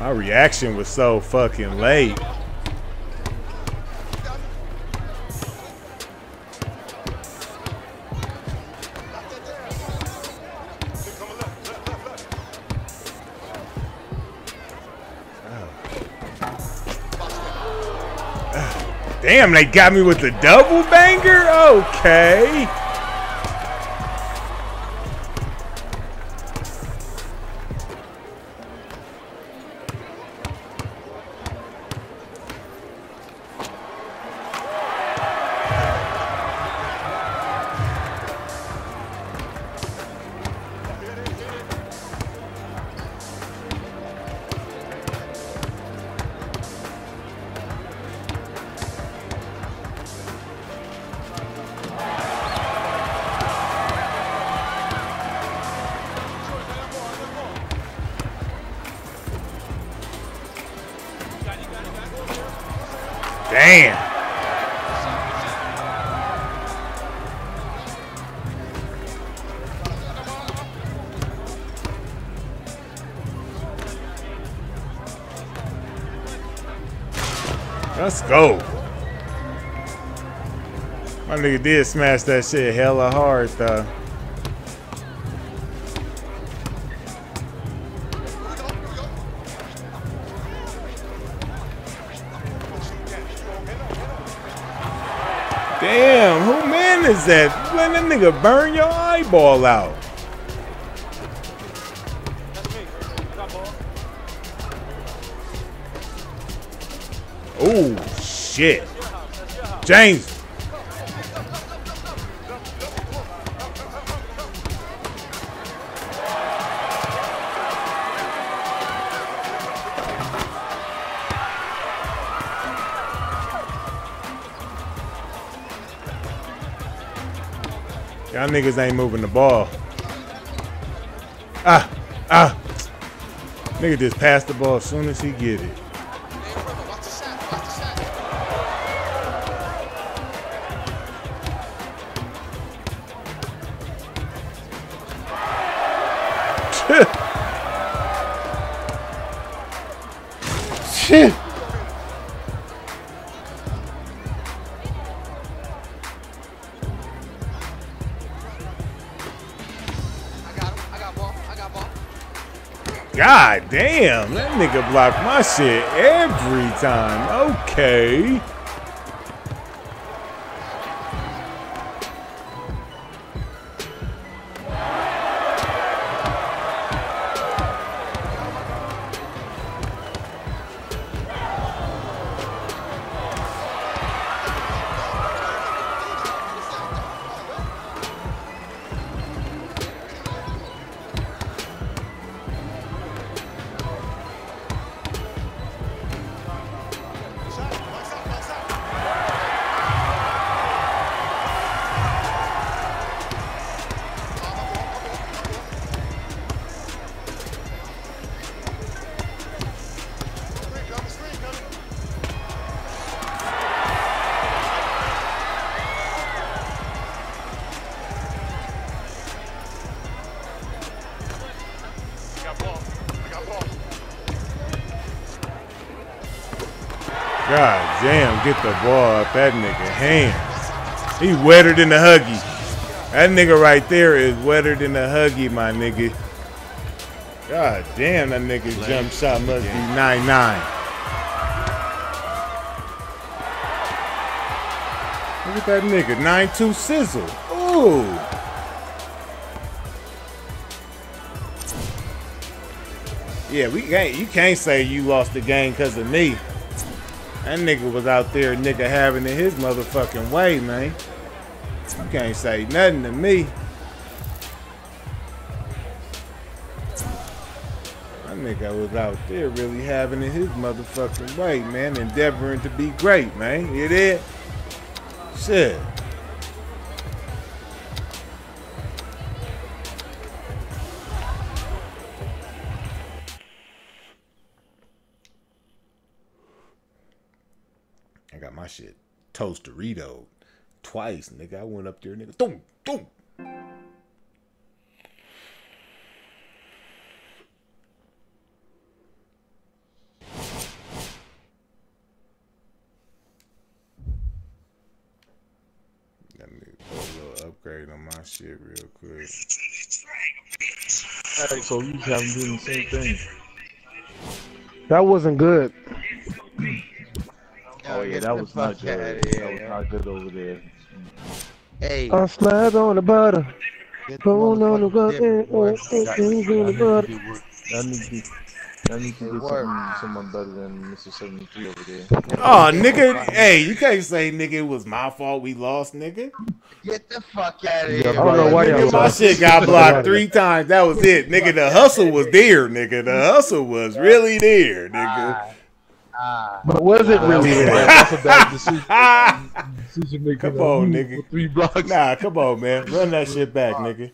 My reaction was so fucking late. Damn, they got me with the double banger? Okay. Let's go. My nigga did smash that shit hella hard though. Damn, who man is that? Let that nigga burn your eyeball out. Shit. James. Y'all niggas ain't moving the ball. Ah, ah. Nigga just passed the ball as soon as he get it. Nigga blocked my shit every time. Okay. God damn, get the ball up that nigga hand. He wetter than the Huggy. That nigga right there is wetter than the Huggy, my nigga. God damn, that nigga jump shot must be 9-9. Look at that nigga, 9-2 sizzle. Ooh. Yeah, we can't. You can't say you lost the game because of me. That nigga was out there, nigga, having it his motherfucking way, man. You can't say nothing to me. That nigga was out there really having it his motherfucking way, man. Endeavoring to be great, man. You did? Shit. Shit toast Dorito twice, nigga. I went up there, nigga. Boom, boom. Let me put a little upgrade on my shit real quick. Hey, so you haven't doing the same thing. That wasn't good. Oh yeah, that was not good. That here, was not good over there. Hey, I slide on the butter. get on the motherfucking butter. dip, boy. Things in the that butter. to be. That need to be. That need to It be someone, someone better than Mr. 73 over there. Oh, nigga. Hey, you can't say, nigga, it was my fault we lost, nigga. Get the fuck out of Yeah, here. I don't know why y'all Nigga, my shit got blocked three times. That was it. Nigga, the hustle was there, nigga. The hustle was really there, nigga. Ah. Ah, But was it really? That's a bad decision. Ah! [laughs] decision making. Come on, nigga. Three blocks. Nah, come on, man. Run that shit back, nigga.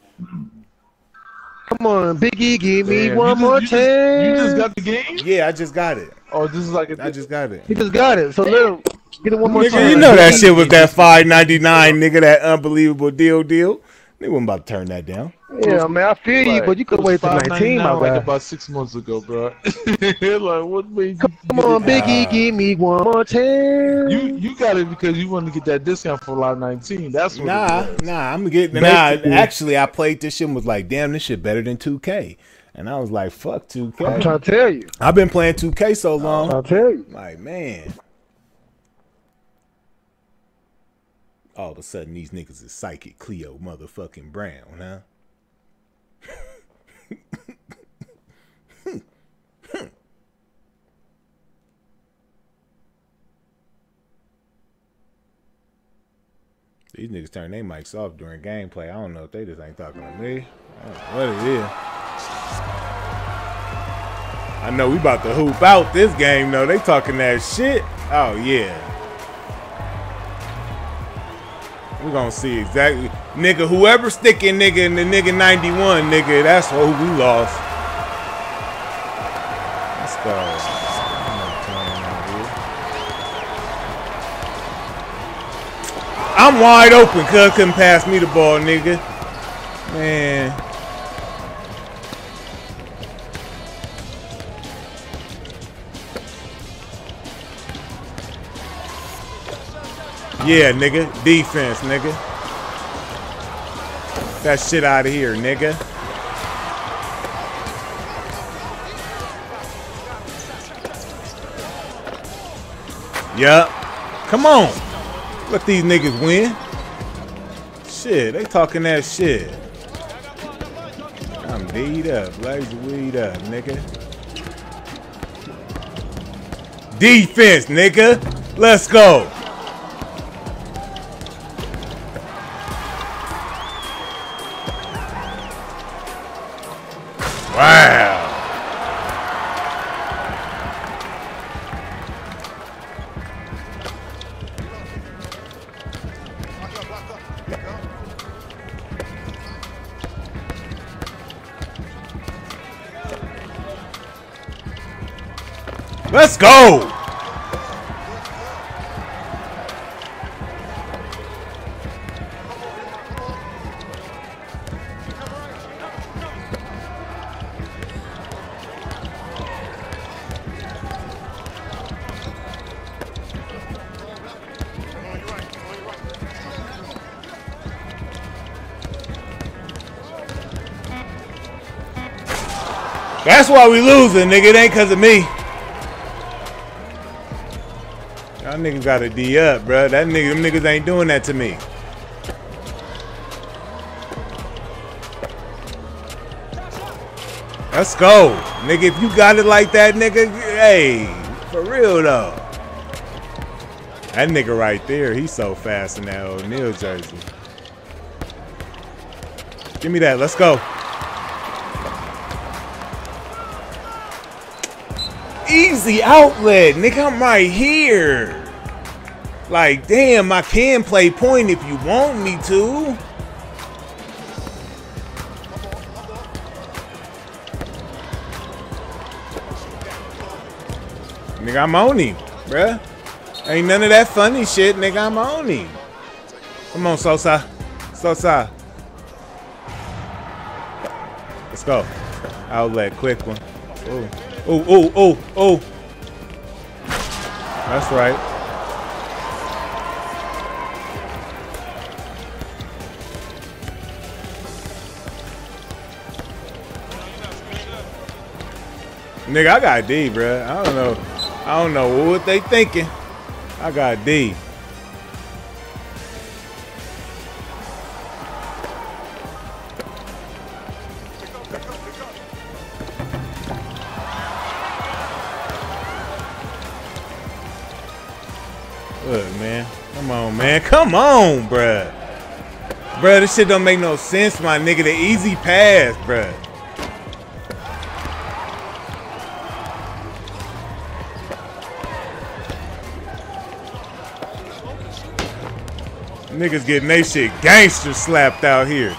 Come on, Biggie, give me Damn, one you more just, chance. you just, you just got the game? Yeah, I just got it. Oh, this is like a. I just got it. He just got it. So let him get it one more Nigga, time. you know that shit was that five ninety nine, nigga. That unbelievable deal, deal. They wasn't about to turn that down. Yeah, man, I feel you, but you could wait till 19, my like about six months ago, bro. [laughs] like what made you? Come on, Biggie, Ah. give me one more chance. You you got it because you wanted to get that discount for lot nineteen. That's what. Nah, it was. nah. I'm getting. Nah, Basically. actually, I played this shit and was like, damn, this shit better than two K. And I was like, fuck 2K. I'm trying to tell you. I've been playing two K so long. I'll tell you. Like, man. All of a sudden, these niggas is psychic Cleo motherfucking Brown, huh? These niggas turn their mics off during gameplay. I don't know if they just ain't talking to me. I don't know what it is. I know we about to hoop out this game though. They talking that shit. Oh yeah. We gonna see exactly, nigga. Whoever sticking nigga in the nigga 91, nigga, that's who we lost. Let's go. I'm wide open, cuz couldn't pass me the ball, nigga. Man. Yeah, nigga. Defense, nigga. That shit out of here, nigga. Yup. Come on. Let these niggas win. Shit, they talking that shit. I'm beat up. Lazy weed up, nigga. Defense, nigga. Let's go. Wow. Let's go. Why we losing, nigga. It ain't cause of me. Y'all niggas got a D up, bro. That nigga, them niggas ain't doing that to me. Let's go. Nigga, if you got it like that, nigga, hey, for real though. That nigga right there, he's so fast in that O'Neal jersey. Give me that. Let's go. Easy outlet, nigga. I'm right here. Like, damn, I can play point if you want me to. Nigga, I'm on him, bruh. Ain't none of that funny shit, nigga. I'm on him. Come on, Sosa. Sosa. Let's go. Outlet, quick one. Ooh. Ooh, oh, oh, oh. That's right. Nigga, I got D, bruh. I don't know. I don't know what they thinking. I got D. on, man. Come on, bruh. Bruh, this shit don't make no sense, my nigga. The easy pass, bruh. Niggas getting they shit gangster slapped out here.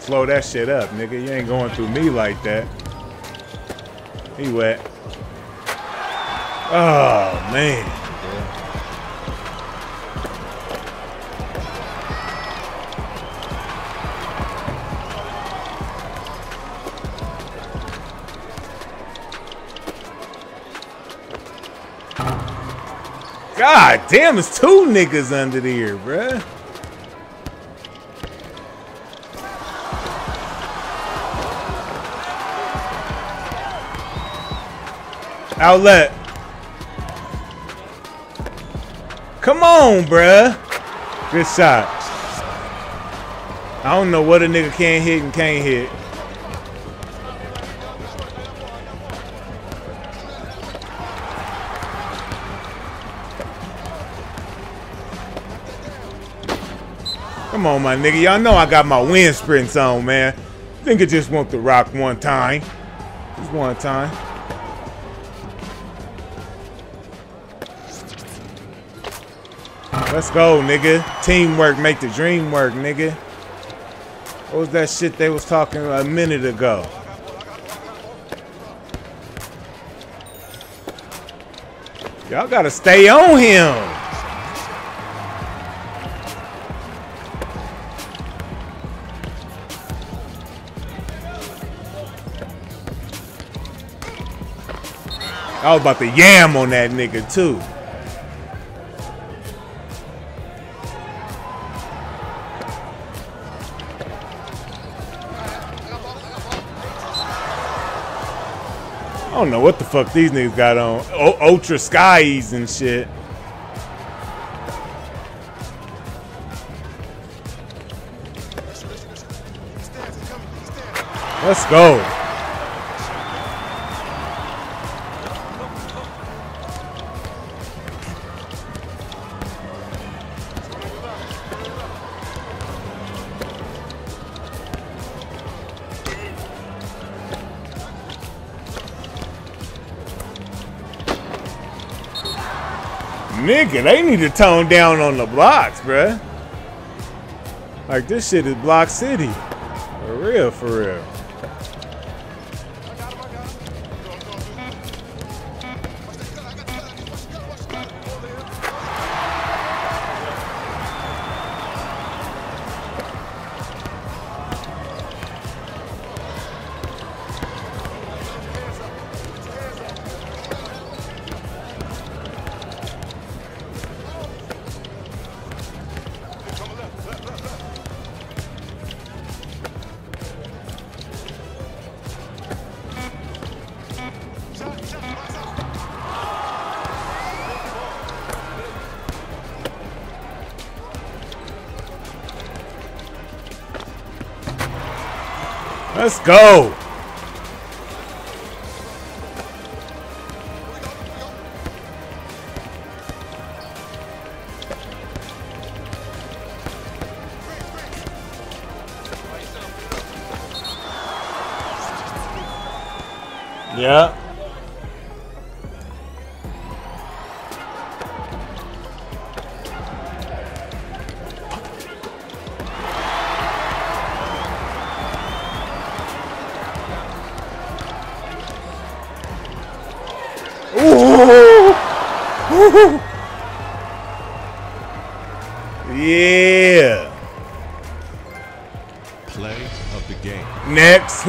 Slow that shit up, nigga. You ain't going through me like that. He wet. Oh, man. God damn, it's two niggas under there, bruh. Outlet. Come on, bruh. Good shot. I don't know what a nigga can hit and can't hit. Come on, my nigga. Y'all know I got my wind sprints on, man. Think I just want to rock one time. Just one time. Let's go, nigga. Teamwork make the dream work, nigga. What was that shit they was talking a minute ago? Y'all gotta stay on him. I was about to yam on that nigga too. Don't know what the fuck these niggas got on. O Ultra skies and shit. Let's go. Nigga, they need to tone down on the blocks, bruh. Like, this shit is Block City. For real, for real. Let's go.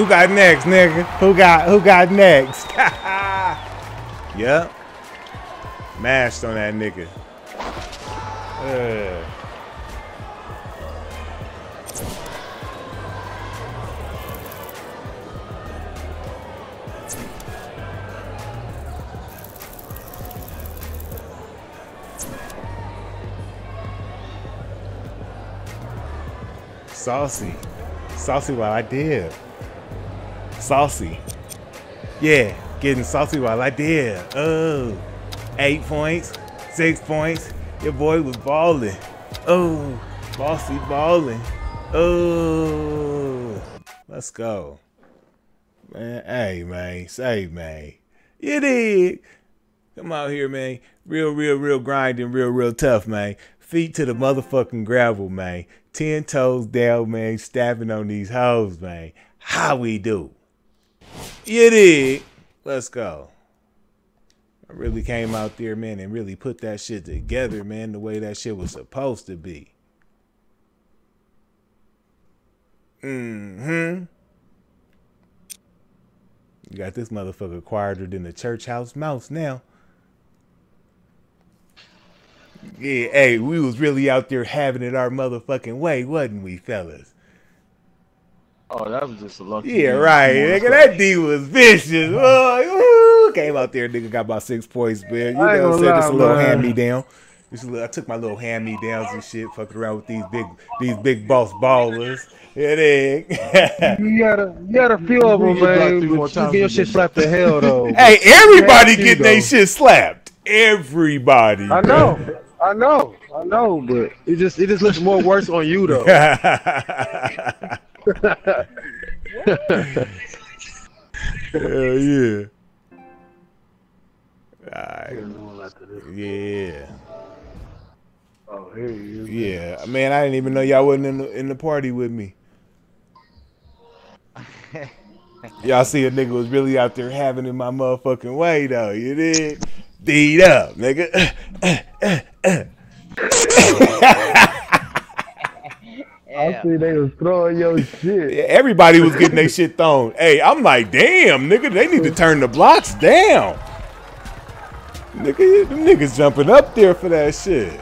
Got next, nigga? Who got who got next? [laughs] yep. Mashed on that nigga. Uh. Saucy. Saucy while I did. Saucy. Yeah, getting saucy while I did. Oh, eight points, six points. Your boy was balling. Oh, bossy balling. Oh, let's go. Man, hey, man. Say, man. You did. Come out here, man. Real, real, real grinding, real, real tough, man. Feet to the motherfucking gravel, man. Ten toes down, man. Stabbing on these hoes, man. How we do? You did. Let's go. I really came out there, man, and really put that shit together, man, the way that shit was supposed to be. Mm-hmm. You got this motherfucker quieter than the church house mouse now. Yeah, hey, we was really out there having it our motherfucking way, wasn't we, fellas? Oh, that was just a lucky. Yeah, right. Nigga, that D was vicious. Oh. Came out there, nigga, got about six points, man. You know what I'm gonna saying? Just a little man. hand me down. Just a little, I took my little hand me downs and shit, fucking around with these big, these big boss ballers. Yeah, dig. You gotta, you [laughs] got a few of them, man. three more But you get your shit slapped to hell, [laughs] though. hey, everybody Yeah, getting their shit slapped. Everybody. I know, I know, I know, but it just, it just looks more worse on you, though. [laughs] Hell yeah. Alright. Yeah. Oh, here you Yeah. Man, I didn't even know y'all wasn't in the, in the party with me. [laughs] Y'all see a nigga was really out there having it my motherfucking way though. You did? Beat up, nigga. [laughs] I see they was throwing your [laughs] shit. Everybody was getting their shit thrown. Hey, I'm like, damn, nigga, they need to turn the blocks down. Nigga, them niggas jumping up there for that shit.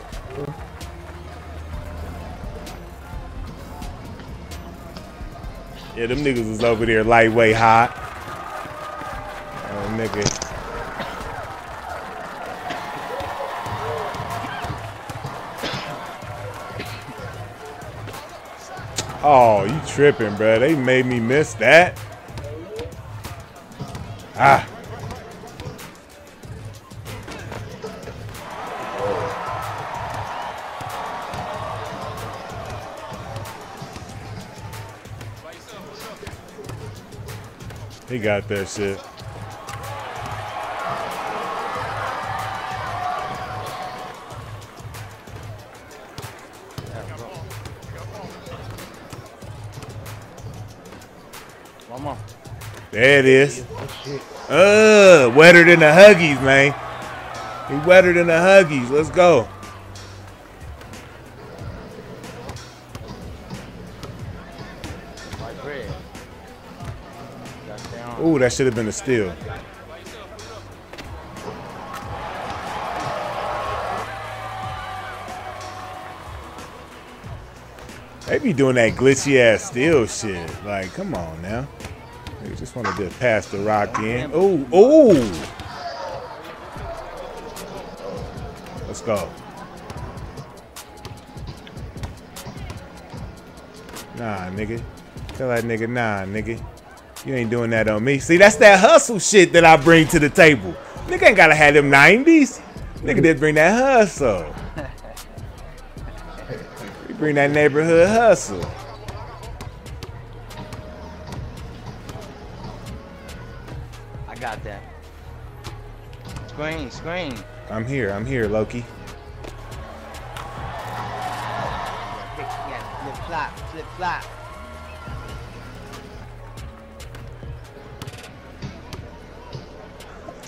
Yeah, them niggas was over there lightweight hot. Oh, nigga. Oh, you tripping, bro. They made me miss that. Ah. He got that shit. One more. There it is. Uh, wetter than the Huggies, man. He wetter than the Huggies. Let's go. Ooh, that should have been a steal. They be doing that glitchy ass steal shit. Like, come on now. They just want to just pass the rock in. Ooh, ooh. Let's go. Nah, nigga. Tell that nigga nah, nigga. You ain't doing that on me. See, that's that hustle shit that I bring to the table. Nigga ain't gotta have them 90s. Nigga did bring that hustle. [laughs] We bring that neighborhood hustle. Got that. Screen, screen. I'm here. I'm here, Loki. Yeah, flip flop, flip flop.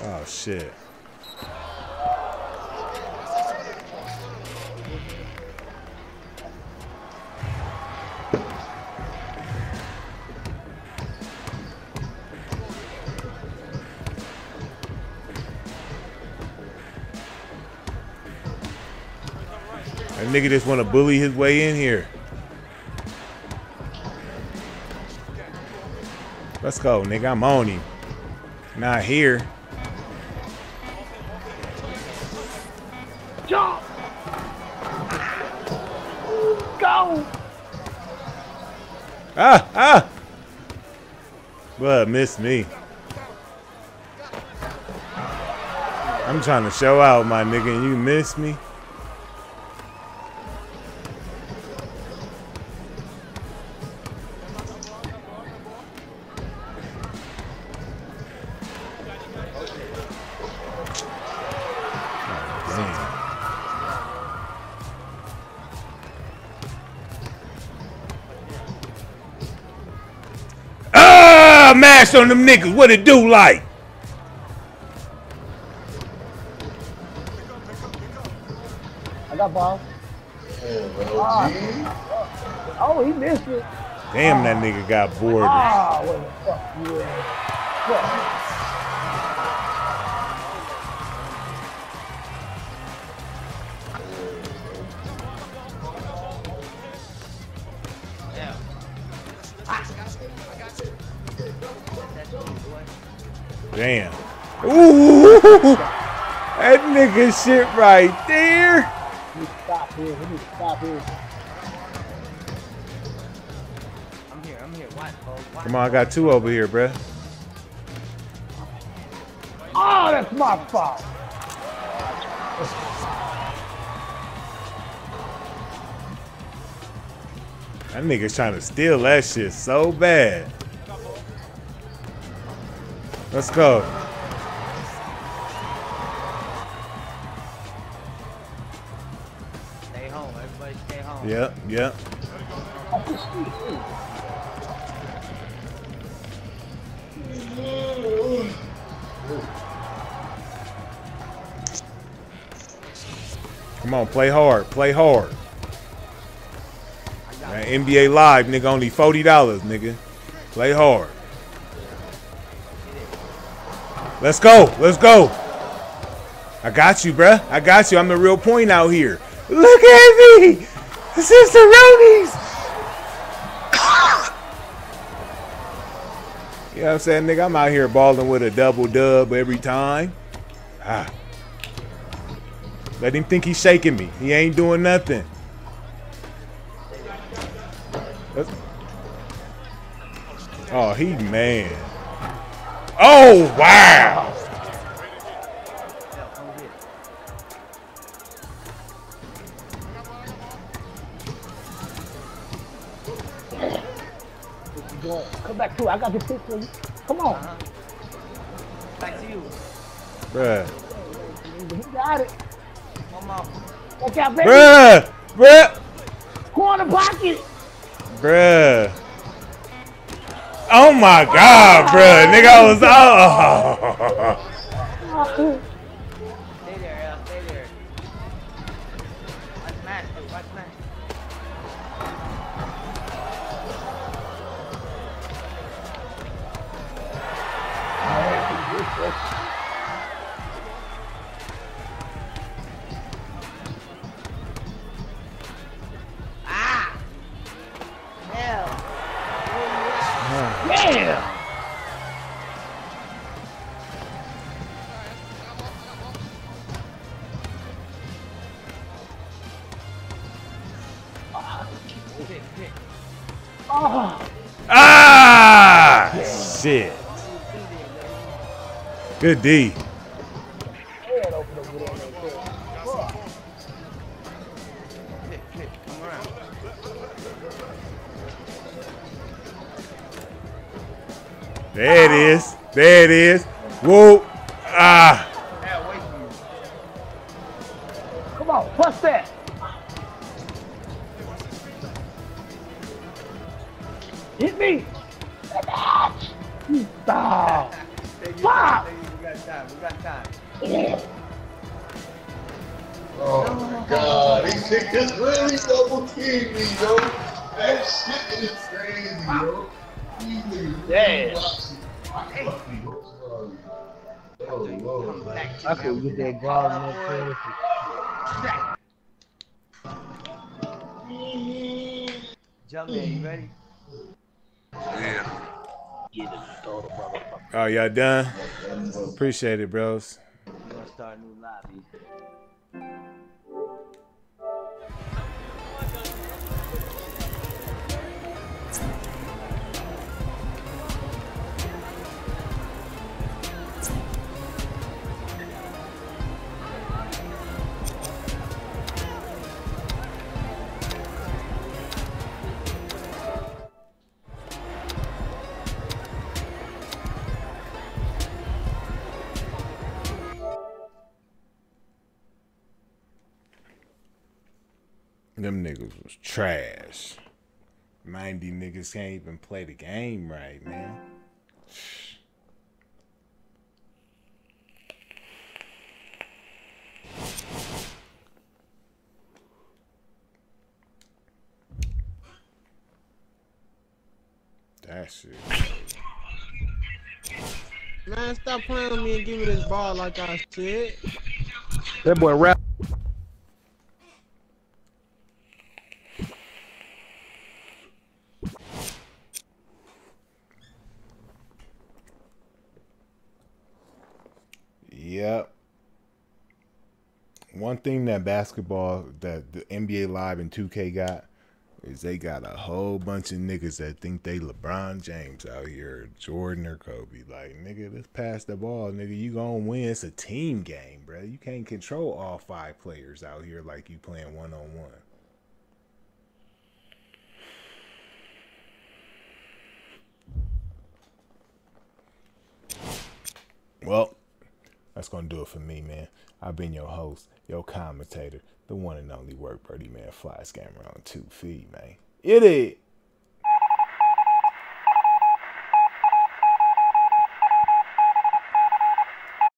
Oh shit. Nigga just want to bully his way in here. Let's go, nigga. I'm on him. Not here. Jump! Go! Ah, ah! Blood missed me. I'm trying to show out, my nigga, and you missed me. Ah, mash on them niggas. What it do like? I got ball. Ah. Oh, he missed it. Damn, that nigga got bored. Ah, what the fuck, yeah. Fuck. Damn. Ooh, that nigga shit right there. We need to stop here. We need to stop here. I'm here, I'm here. Watch, folks. Watch. Come on, I got two over here, bruh. Oh, that's my fault. That nigga's trying to steal that shit so bad. Let's go. Stay home. Everybody stay home. Yep, yep. Come on, play hard, play hard. Man, NBA Live, nigga, only $40, nigga. Play hard. Let's go, let's go. I got you, bruh. I got you. I'm the real point out here. Look at me! this Cicerones! [coughs] you know what I'm saying, nigga? I'm out here balling with a double dub every time. Ah. Let him think he's shaking me. He ain't doing nothing. Oh, he man. Oh, wow. Come get it. Go. Come back to it. I got the stick for you. Come on. Uh-huh. Back to you. Bruh. He got it. One more. Watch out, baby. Bruh. Bruh. Corner pocket. Bruh. Oh my god, bruh. Nigga, I was oh. [laughs] Good D. There it is. There it is. Whoa. Ah. Come on, plus that. Hit me. Stop. Stop. We got time. We got time. Oh my god, these niggas really double team me, yo. That shit is crazy, yo. These niggas really Yeah. boxing. I fuck. Oh, Lord. I could get that ball in that pussy. Jump in. You ready? Oh, y'all done? Appreciate it, bros. Them niggas was trash. 90 niggas can't even play the game right, man. That shit. Man, stop playing with me and give me this ball like I said. That boy rap. Yep. One thing that basketball that the NBA Live and 2K got is they got a whole bunch of niggas that think they LeBron James out here, Jordan or Kobe. Like, nigga, let's pass the ball, nigga. You gonna win. It's a team game, bro. You can't control all five players out here like you playing one on one. Well, that's gonna do it for me, man. I've been your host, your commentator, the one and only Workbirdy Man Fly Scammer on two feet, man. It is.